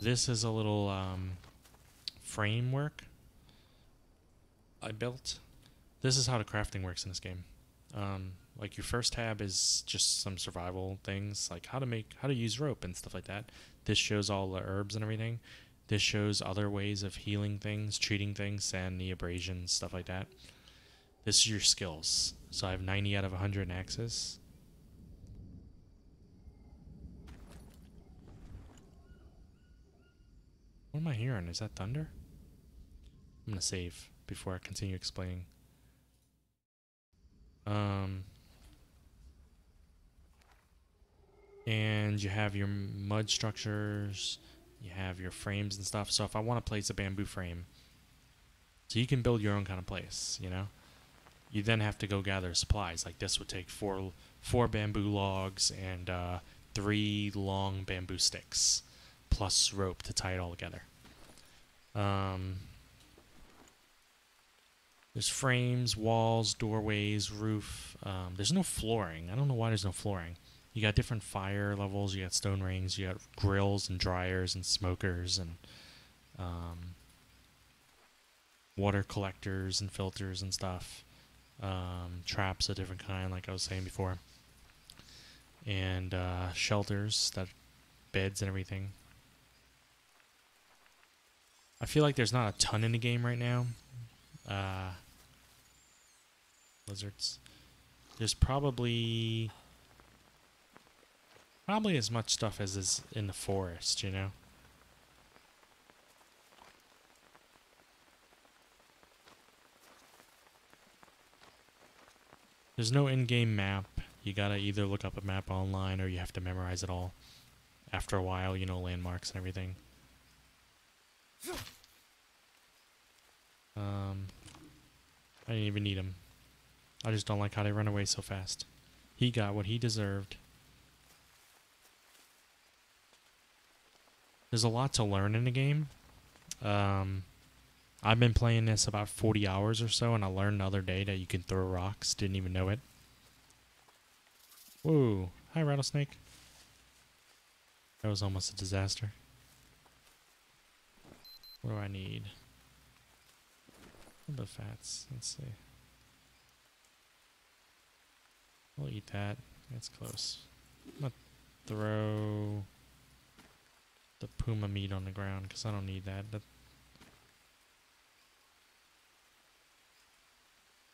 This is a little um, framework I built. This is how the crafting works in this game. Um, like your first tab is just some survival things, like how to make, how to use rope and stuff like that. This shows all the herbs and everything. This shows other ways of healing things, treating things, and the abrasions, stuff like that. This is your skills. So I have 90 out of 100 in axes. What am I hearing? Is that thunder? I'm gonna save before I continue explaining. Um, and you have your mud structures, you have your frames and stuff. So if I want to place a bamboo frame, so you can build your own kind of place, you know. You then have to go gather supplies. Like this would take four four bamboo logs and uh, three long bamboo sticks plus rope to tie it all together. Um, there's frames, walls, doorways, roof. Um, there's no flooring. I don't know why there's no flooring. You got different fire levels. You got stone rings. You got grills and dryers and smokers and um, water collectors and filters and stuff. Um, traps of different kind, like I was saying before, and uh, shelters that beds and everything. I feel like there's not a ton in the game right now. Uh, lizards. There's probably probably as much stuff as is in the forest, you know. There's no in-game map. You gotta either look up a map online or you have to memorize it all. After a while, you know landmarks and everything. Um, I didn't even need him. I just don't like how they run away so fast. He got what he deserved. There's a lot to learn in the game. Um, I've been playing this about 40 hours or so, and I learned the other day that you can throw rocks. Didn't even know it. Whoa. Hi, rattlesnake. That was almost a disaster. What do I need? Of fats. Let's see. We'll eat that. That's close. I'm gonna throw the puma meat on the ground because I don't need that. that.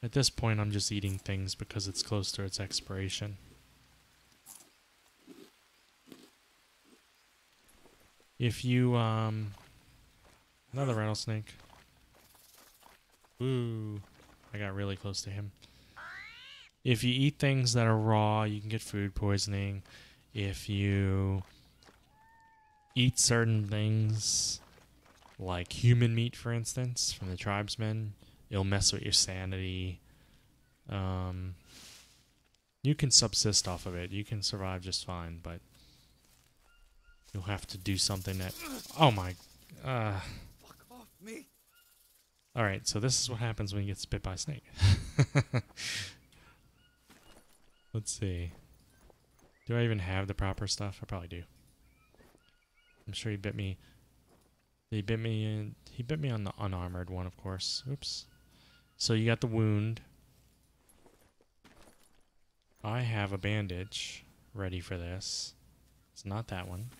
At this point, I'm just eating things because it's close to its expiration. If you, um... Another rattlesnake. Ooh. I got really close to him. If you eat things that are raw, you can get food poisoning. If you eat certain things, like human meat, for instance, from the tribesmen, it'll mess with your sanity. Um, you can subsist off of it. You can survive just fine, but you'll have to do something that. Oh my. Uh, Fuck off me. all right, so this is what happens when you get spit by a snake. Let's see. Do I even have the proper stuff? I probably do. I'm sure he bit me. He bit me. He bit me on the unarmored one, of course. Oops. So you got the wound. I have a bandage ready for this. It's not that one.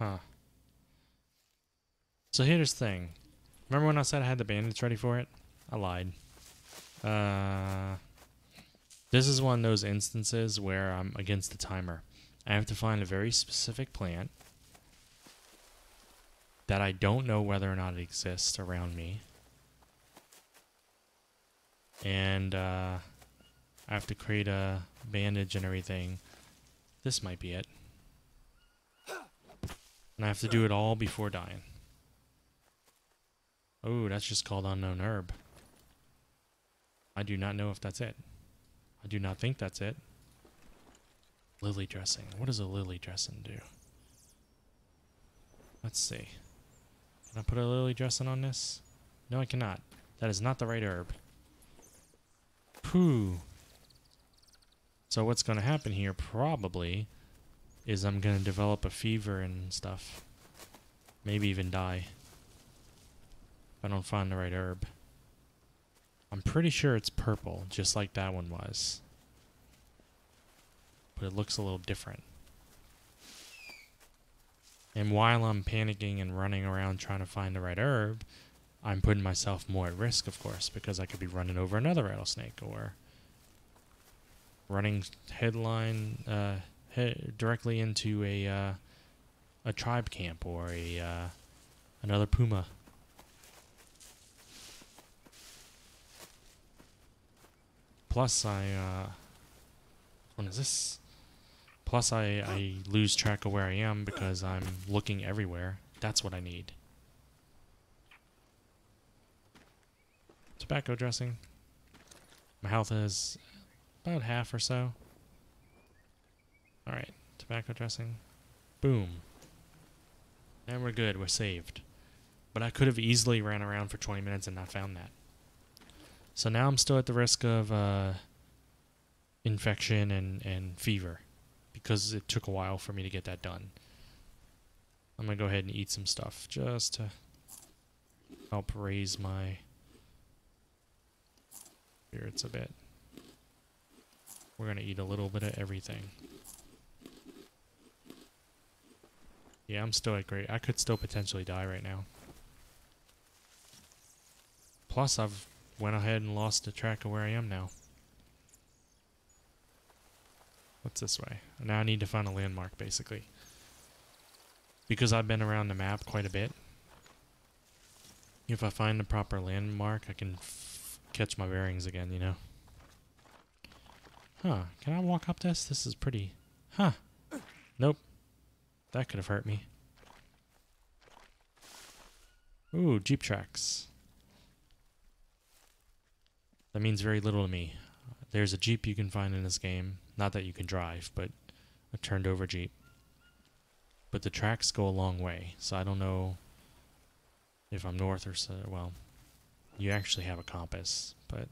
Huh. So here's the thing. Remember when I said I had the bandage ready for it? I lied. Uh, this is one of those instances where I'm against the timer. I have to find a very specific plant that I don't know whether or not it exists around me. And uh, I have to create a bandage and everything. This might be it. And I have to do it all before dying. Oh, that's just called unknown herb. I do not know if that's it. I do not think that's it. Lily dressing. What does a lily dressing do? Let's see. Can I put a lily dressing on this? No, I cannot. That is not the right herb. Pooh. So what's going to happen here probably is I'm going to develop a fever and stuff. Maybe even die. I don't find the right herb. I'm pretty sure it's purple, just like that one was. But it looks a little different. And while I'm panicking and running around trying to find the right herb, I'm putting myself more at risk, of course, because I could be running over another rattlesnake or running headline uh, directly into a uh, a tribe camp or a uh, another puma. Plus, I uh, when is this? Plus, I I lose track of where I am because I'm looking everywhere. That's what I need. Tobacco dressing. My health is about half or so. Alright, tobacco dressing. Boom. And we're good, we're saved. But I could have easily ran around for 20 minutes and not found that. So now I'm still at the risk of uh, infection and, and fever because it took a while for me to get that done. I'm going to go ahead and eat some stuff just to help raise my spirits a bit. We're going to eat a little bit of everything. Yeah, I'm still at great. I could still potentially die right now. Plus, I've went ahead and lost the track of where I am now. What's this way? Now I need to find a landmark, basically. Because I've been around the map quite a bit. If I find the proper landmark, I can catch my bearings again, you know? Huh. Can I walk up this? This is pretty... Huh. Nope. That could have hurt me. Ooh, Jeep tracks. That means very little to me. There's a Jeep you can find in this game. Not that you can drive, but a turned over Jeep. But the tracks go a long way, so I don't know if I'm north or so. Well, you actually have a compass, but.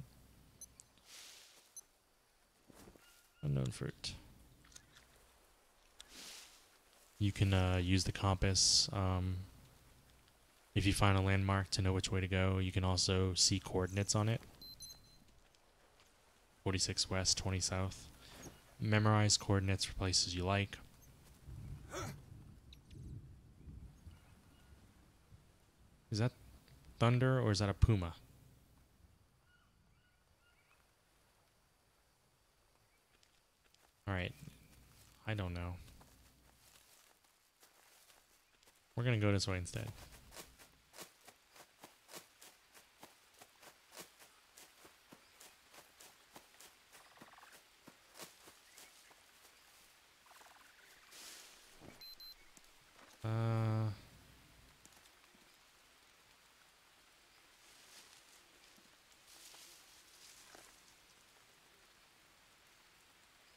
Unknown fruit. You can uh, use the compass um, if you find a landmark to know which way to go. You can also see coordinates on it. 46 west, 20 south. Memorize coordinates for places you like. Is that thunder or is that a puma? Alright. I don't know. We're gonna go this way instead. Uh,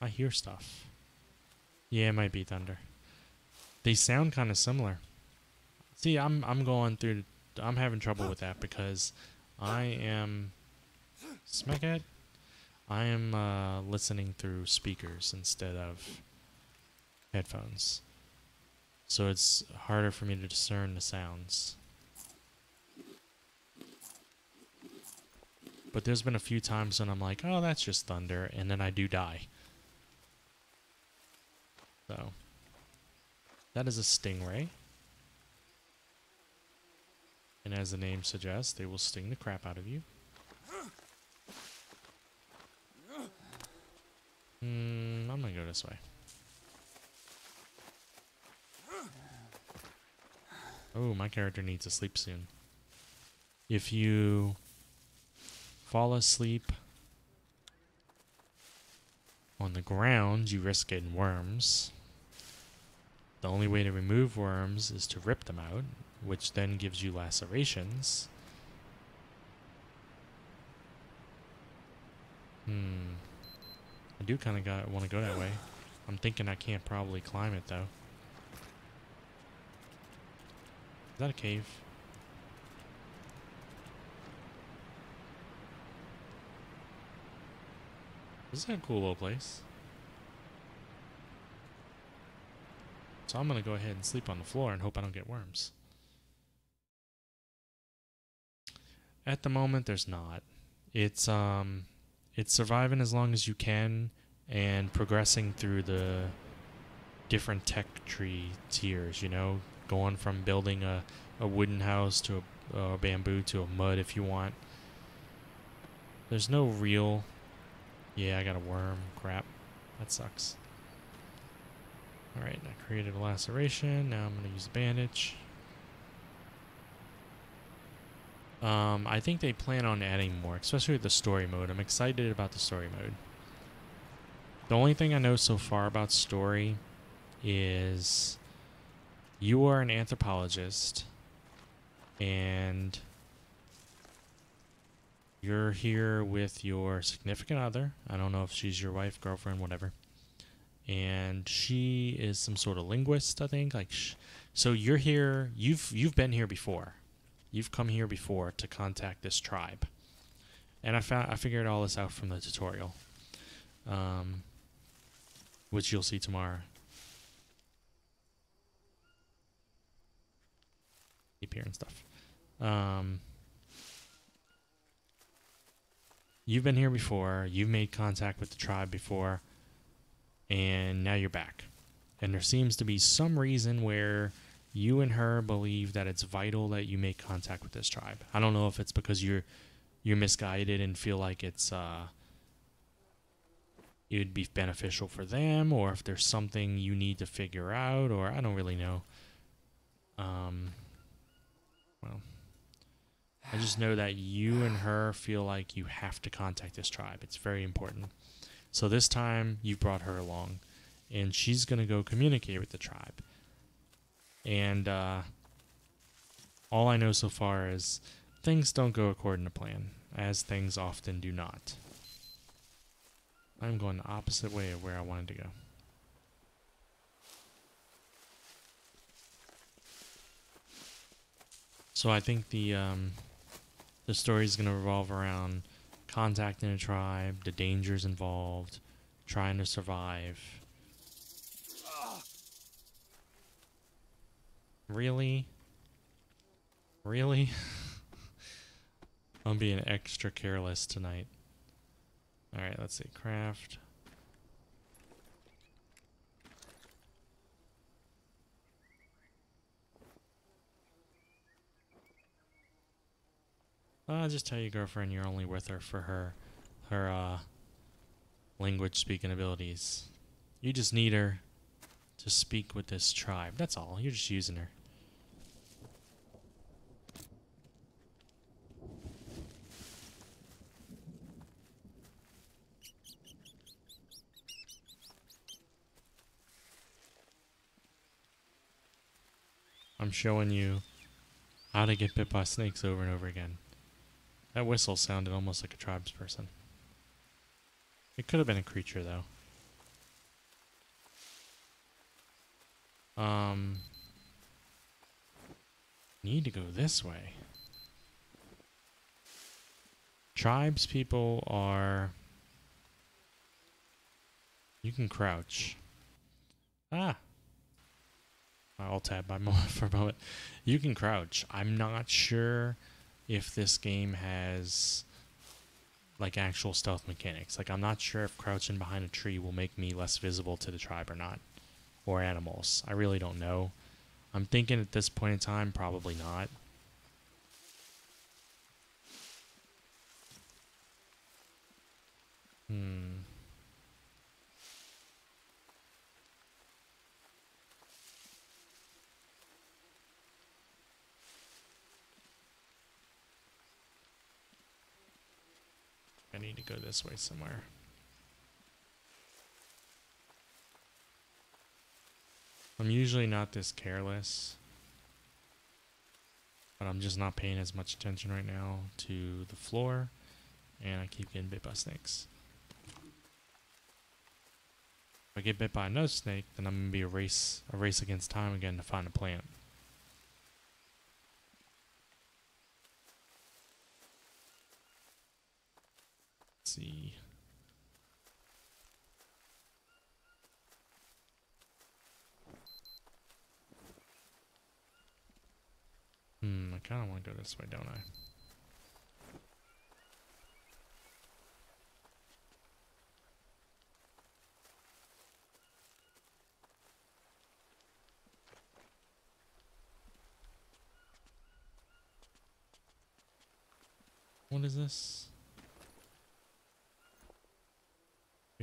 I hear stuff. Yeah, it might be thunder. They sound kind of similar. See, I'm I'm going through. I'm having trouble with that because I am smack it. I am uh, listening through speakers instead of headphones, so it's harder for me to discern the sounds. But there's been a few times when I'm like, oh, that's just thunder, and then I do die. So, that is a stingray. And as the name suggests, they will sting the crap out of you. Hmm, I'm gonna go this way. Oh, my character needs to sleep soon. If you fall asleep on the ground, you risk getting worms. The only way to remove worms is to rip them out, which then gives you lacerations. Hmm. I do kind of want to go that way. I'm thinking I can't probably climb it though. Is that a cave? This is a cool little place. So I'm gonna go ahead and sleep on the floor and hope I don't get worms. At the moment, there's not. It's um, it's surviving as long as you can and progressing through the different tech tree tiers. You know, going from building a a wooden house to a, bamboo to a mud if you want. There's no real. Yeah, I got a worm. Crap, that sucks. Alright, I created a laceration. Now I'm going to use a bandage. Um, I think they plan on adding more, especially with the story mode. I'm excited about the story mode. The only thing I know so far about story is you are an anthropologist and you're here with your significant other. I don't know if she's your wife, girlfriend, whatever and she is some sort of linguist, I think. Like, so you're here. You've you've been here before. You've come here before to contact this tribe, and I found I figured all this out from the tutorial, um, which you'll see tomorrow. Keep hearing stuff. Um, you've been here before. You've made contact with the tribe before and now you're back. And there seems to be some reason where you and her believe that it's vital that you make contact with this tribe. I don't know if it's because you're you're misguided and feel like it's uh it would be beneficial for them or if there's something you need to figure out or I don't really know. Um well I just know that you and her feel like you have to contact this tribe. It's very important. So this time you brought her along, and she's going to go communicate with the tribe. And uh, all I know so far is things don't go according to plan, as things often do not. I'm going the opposite way of where I wanted to go. So I think the um, the story is going to revolve around contacting a tribe, the dangers involved, trying to survive. Really? Really? I'm being extra careless tonight. Alright, let's see. Craft. Uh, just tell your girlfriend you're only with her for her, her uh, language speaking abilities. You just need her to speak with this tribe. That's all. You're just using her. I'm showing you how to get bit by snakes over and over again. That whistle sounded almost like a tribesperson. It could have been a creature though. Um need to go this way. Tribes people are you can crouch. Ah, I'll tab by for a moment. You can crouch. I'm not sure if this game has like actual stealth mechanics. Like I'm not sure if crouching behind a tree will make me less visible to the tribe or not. Or animals. I really don't know. I'm thinking at this point in time probably not. Hmm. I need to go this way somewhere. I'm usually not this careless. But I'm just not paying as much attention right now to the floor. And I keep getting bit by snakes. If I get bit by another snake, then I'm gonna be a race a race against time again to find a plant. See. Hmm, I kind of want to go this way, don't I? What is this?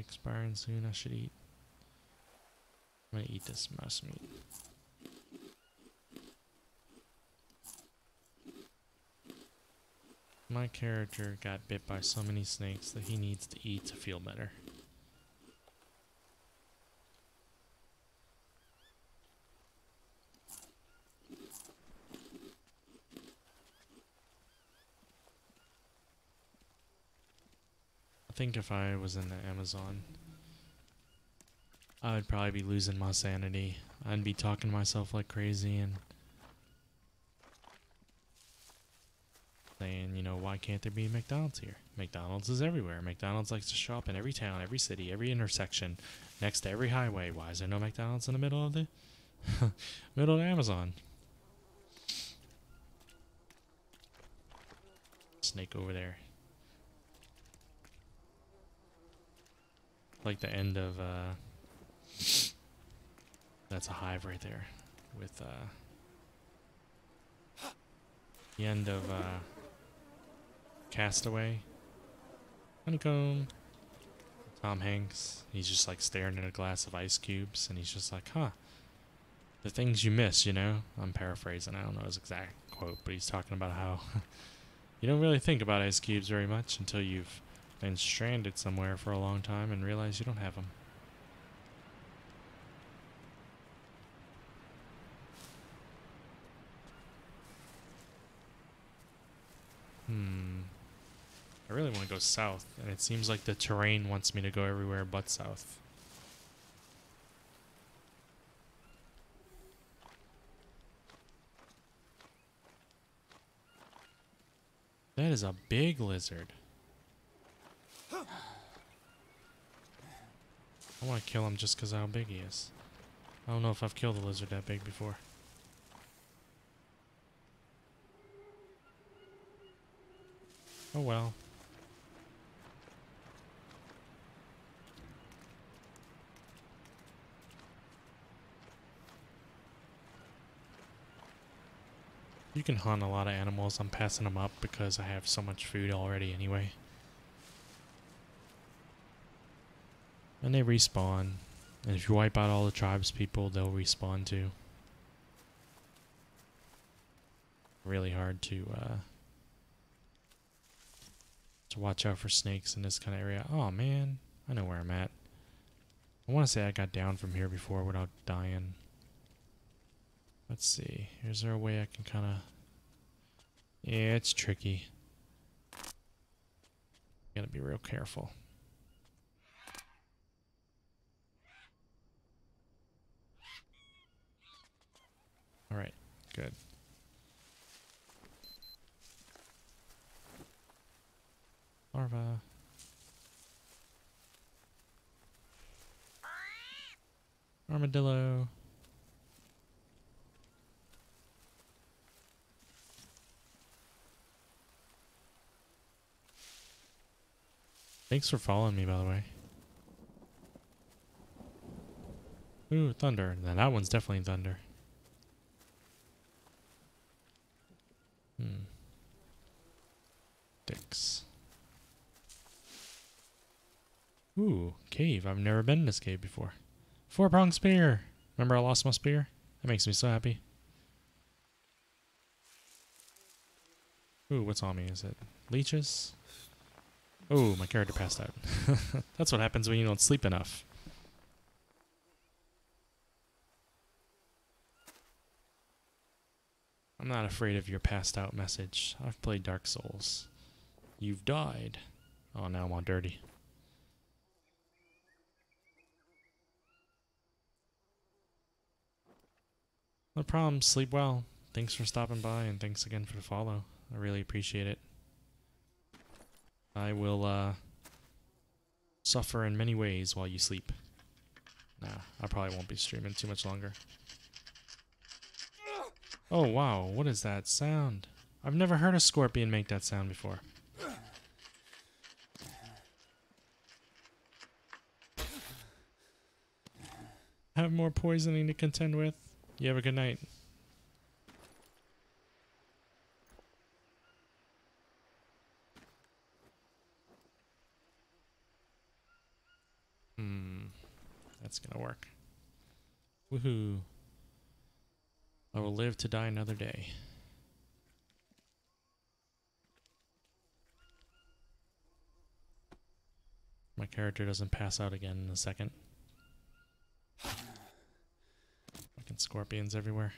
Expiring soon, I should eat. I'm gonna eat this mouse meat. My character got bit by so many snakes that he needs to eat to feel better. Think if I was in the Amazon, I would probably be losing my sanity. I'd be talking to myself like crazy and saying, you know, why can't there be McDonald's here? McDonald's is everywhere. McDonald's likes to shop in every town, every city, every intersection, next to every highway. Why is there no McDonald's in the middle of the middle of Amazon? Snake over there. Like the end of uh that's a hive right there with uh the end of uh Castaway. Honeycomb. Tom Hanks. He's just like staring at a glass of ice cubes and he's just like, huh. The things you miss, you know? I'm paraphrasing. I don't know his exact quote, but he's talking about how you don't really think about ice cubes very much until you've been stranded somewhere for a long time and realize you don't have them. Hmm. I really want to go south, and it seems like the terrain wants me to go everywhere but south. That is a big lizard. I want to kill him just because how big he is. I don't know if I've killed a lizard that big before. Oh well. You can hunt a lot of animals. I'm passing them up because I have so much food already anyway. And they respawn. And if you wipe out all the tribes people, they'll respawn too. Really hard to uh, to watch out for snakes in this kind of area. Oh man, I know where I'm at. I want to say I got down from here before without dying. Let's see. Is there a way I can kind of... Yeah, it's tricky. Gotta be real careful. Alright, good. Larva. Armadillo. Thanks for following me, by the way. Ooh, thunder. Now that one's definitely thunder. Hmm. Dicks. Ooh, cave. I've never been in this cave before. Four pronged spear. Remember I lost my spear? That makes me so happy. Ooh, what's on me? Is it leeches? Oh, my character passed out. That's what happens when you don't sleep enough. I'm not afraid of your passed out message. I've played Dark Souls. You've died. Oh, now I'm all dirty. No problem. Sleep well. Thanks for stopping by, and thanks again for the follow. I really appreciate it. I will uh, suffer in many ways while you sleep. Nah, I probably won't be streaming too much longer. Oh wow, what is that sound? I've never heard a scorpion make that sound before. Have more poisoning to contend with. You have a good night. Hmm. That's gonna work. Woohoo. I will live to die another day. My character doesn't pass out again in a second. Fucking scorpions everywhere.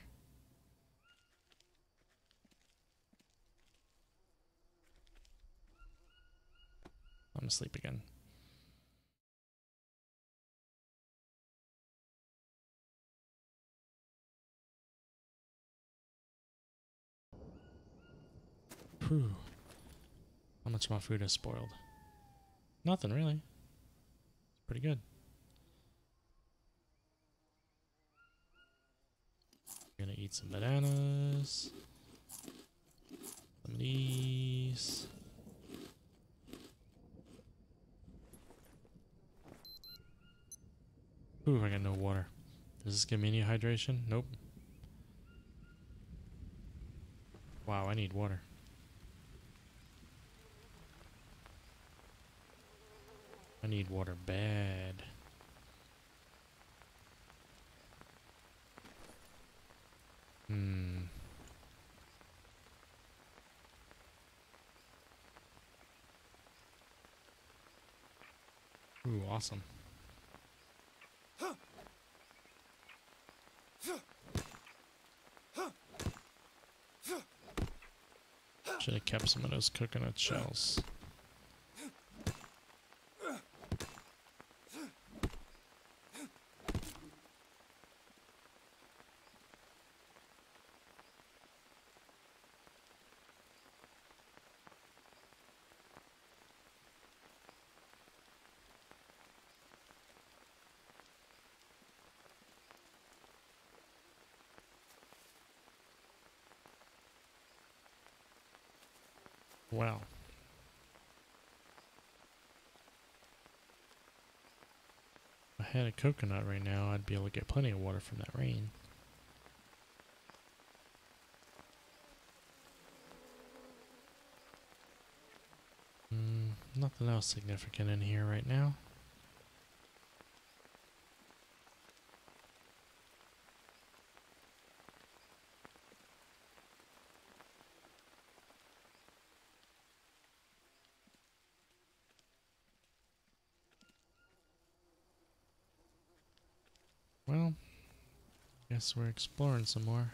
I'm asleep again. Whew. How much of my food is spoiled? Nothing really. It's Pretty good. I'm gonna eat some bananas. Some of these. Ooh, I got no water. Does this give me any hydration? Nope. Wow, I need water. I need water bad. Hmm. Ooh, awesome. Should have kept some of those coconut shells. well. If I had a coconut right now, I'd be able to get plenty of water from that rain. Mm, nothing else significant in here right now. Guess we're exploring some more.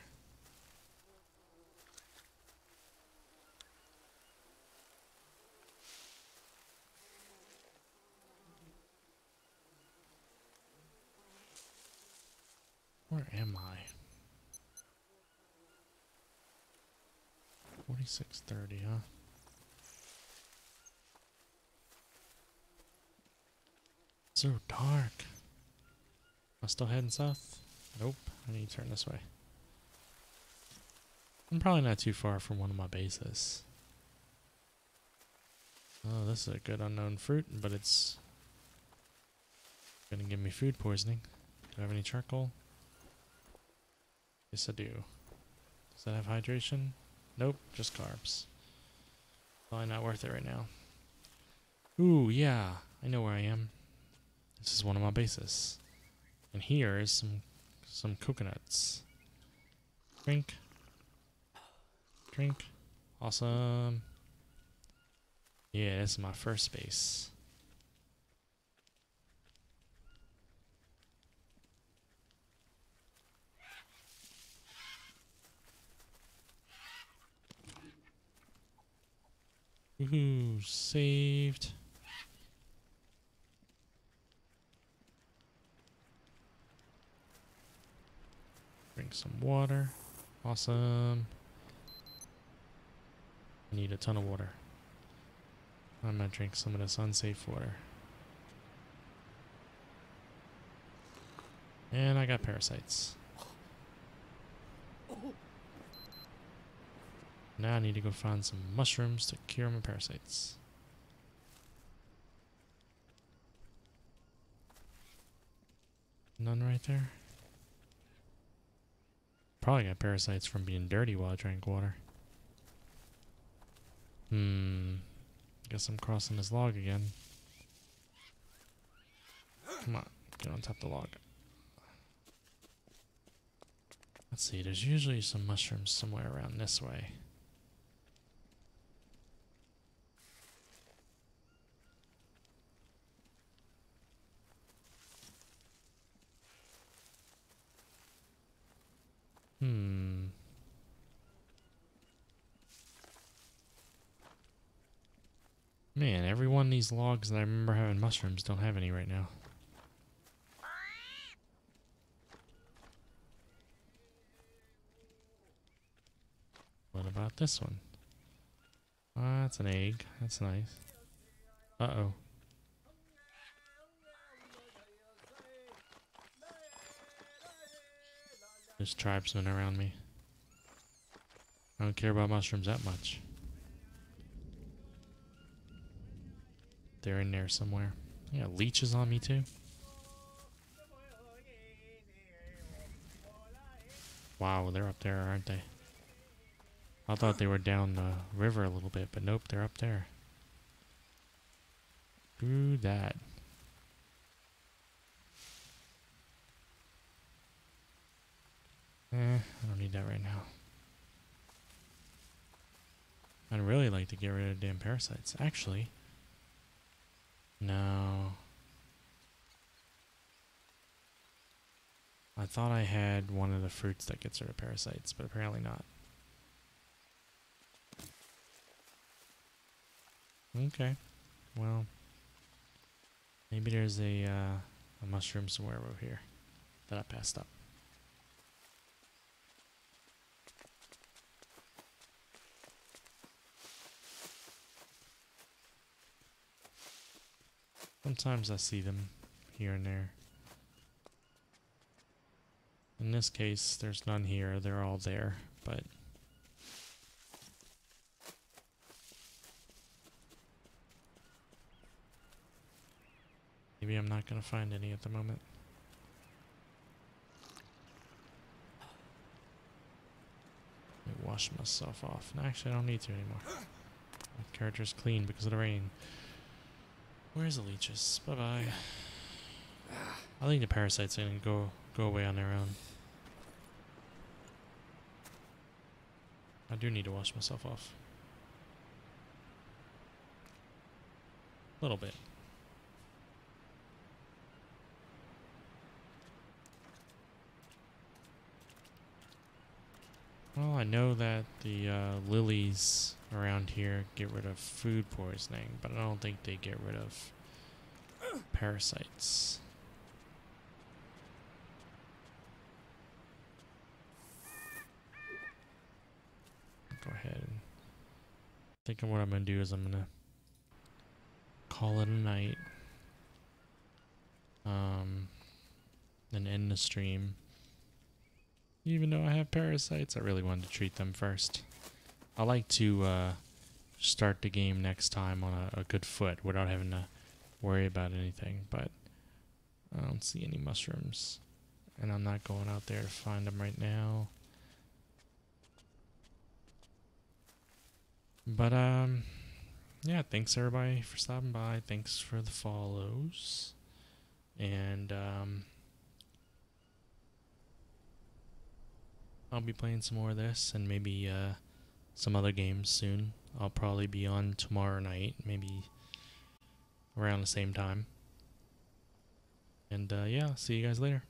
Where am I? 4630, huh? So dark. Am I still heading south? Nope. I need to turn this way. I'm probably not too far from one of my bases. Oh, this is a good unknown fruit, but it's gonna give me food poisoning. Do I have any charcoal? Yes, I do. Does that have hydration? Nope, just carbs. Probably not worth it right now. Ooh, yeah. I know where I am. This is one of my bases. And here is some some coconuts. Drink. Drink. Awesome. Yeah, this is my first base. Woohoo, saved. Drink some water. Awesome. I need a ton of water. I'm gonna drink some of this unsafe water. And I got parasites. Now I need to go find some mushrooms to cure my parasites. None right there. Probably got parasites from being dirty while I drank water. Hmm. Guess I'm crossing this log again. Come on, get on top of the log. Let's see, there's usually some mushrooms somewhere around this way. Hmm. Man, every one of these logs that I remember having mushrooms don't have any right now. What about this one? Ah, that's an egg. That's nice. Uh-oh. There's tribesmen around me. I don't care about mushrooms that much. They're in there somewhere. Yeah, leeches on me too. Wow, they're up there, aren't they? I thought they were down the river a little bit, but nope, they're up there. Do that. Eh, I don't need that right now. I'd really like to get rid of damn parasites. Actually, no. I thought I had one of the fruits that gets rid of parasites, but apparently not. Okay. Well, maybe there's a, uh, a mushroom somewhere over here that I passed up. Sometimes I see them here and there. In this case, there's none here. They're all there, but... Maybe I'm not going to find any at the moment. Let me wash myself off. No, actually, I don't need to anymore. My character's clean because of the rain. Where's the leeches? Bye bye. I think the parasites are gonna go go away on their own. I do need to wash myself off. A little bit. Well, I know that the uh, lilies around here get rid of food poisoning, but I don't think they get rid of parasites. Go ahead and thinking what I'm gonna do is I'm gonna call it a night. Um, and end the stream. Even though I have parasites, I really wanted to treat them first. I like to uh, start the game next time on a, a good foot without having to worry about anything, but I don't see any mushrooms. And I'm not going out there to find them right now. But, um, yeah, thanks everybody for stopping by. Thanks for the follows. And, um, I'll be playing some more of this and maybe, uh, some other games soon. I'll probably be on tomorrow night, maybe around the same time. And uh, yeah, see you guys later.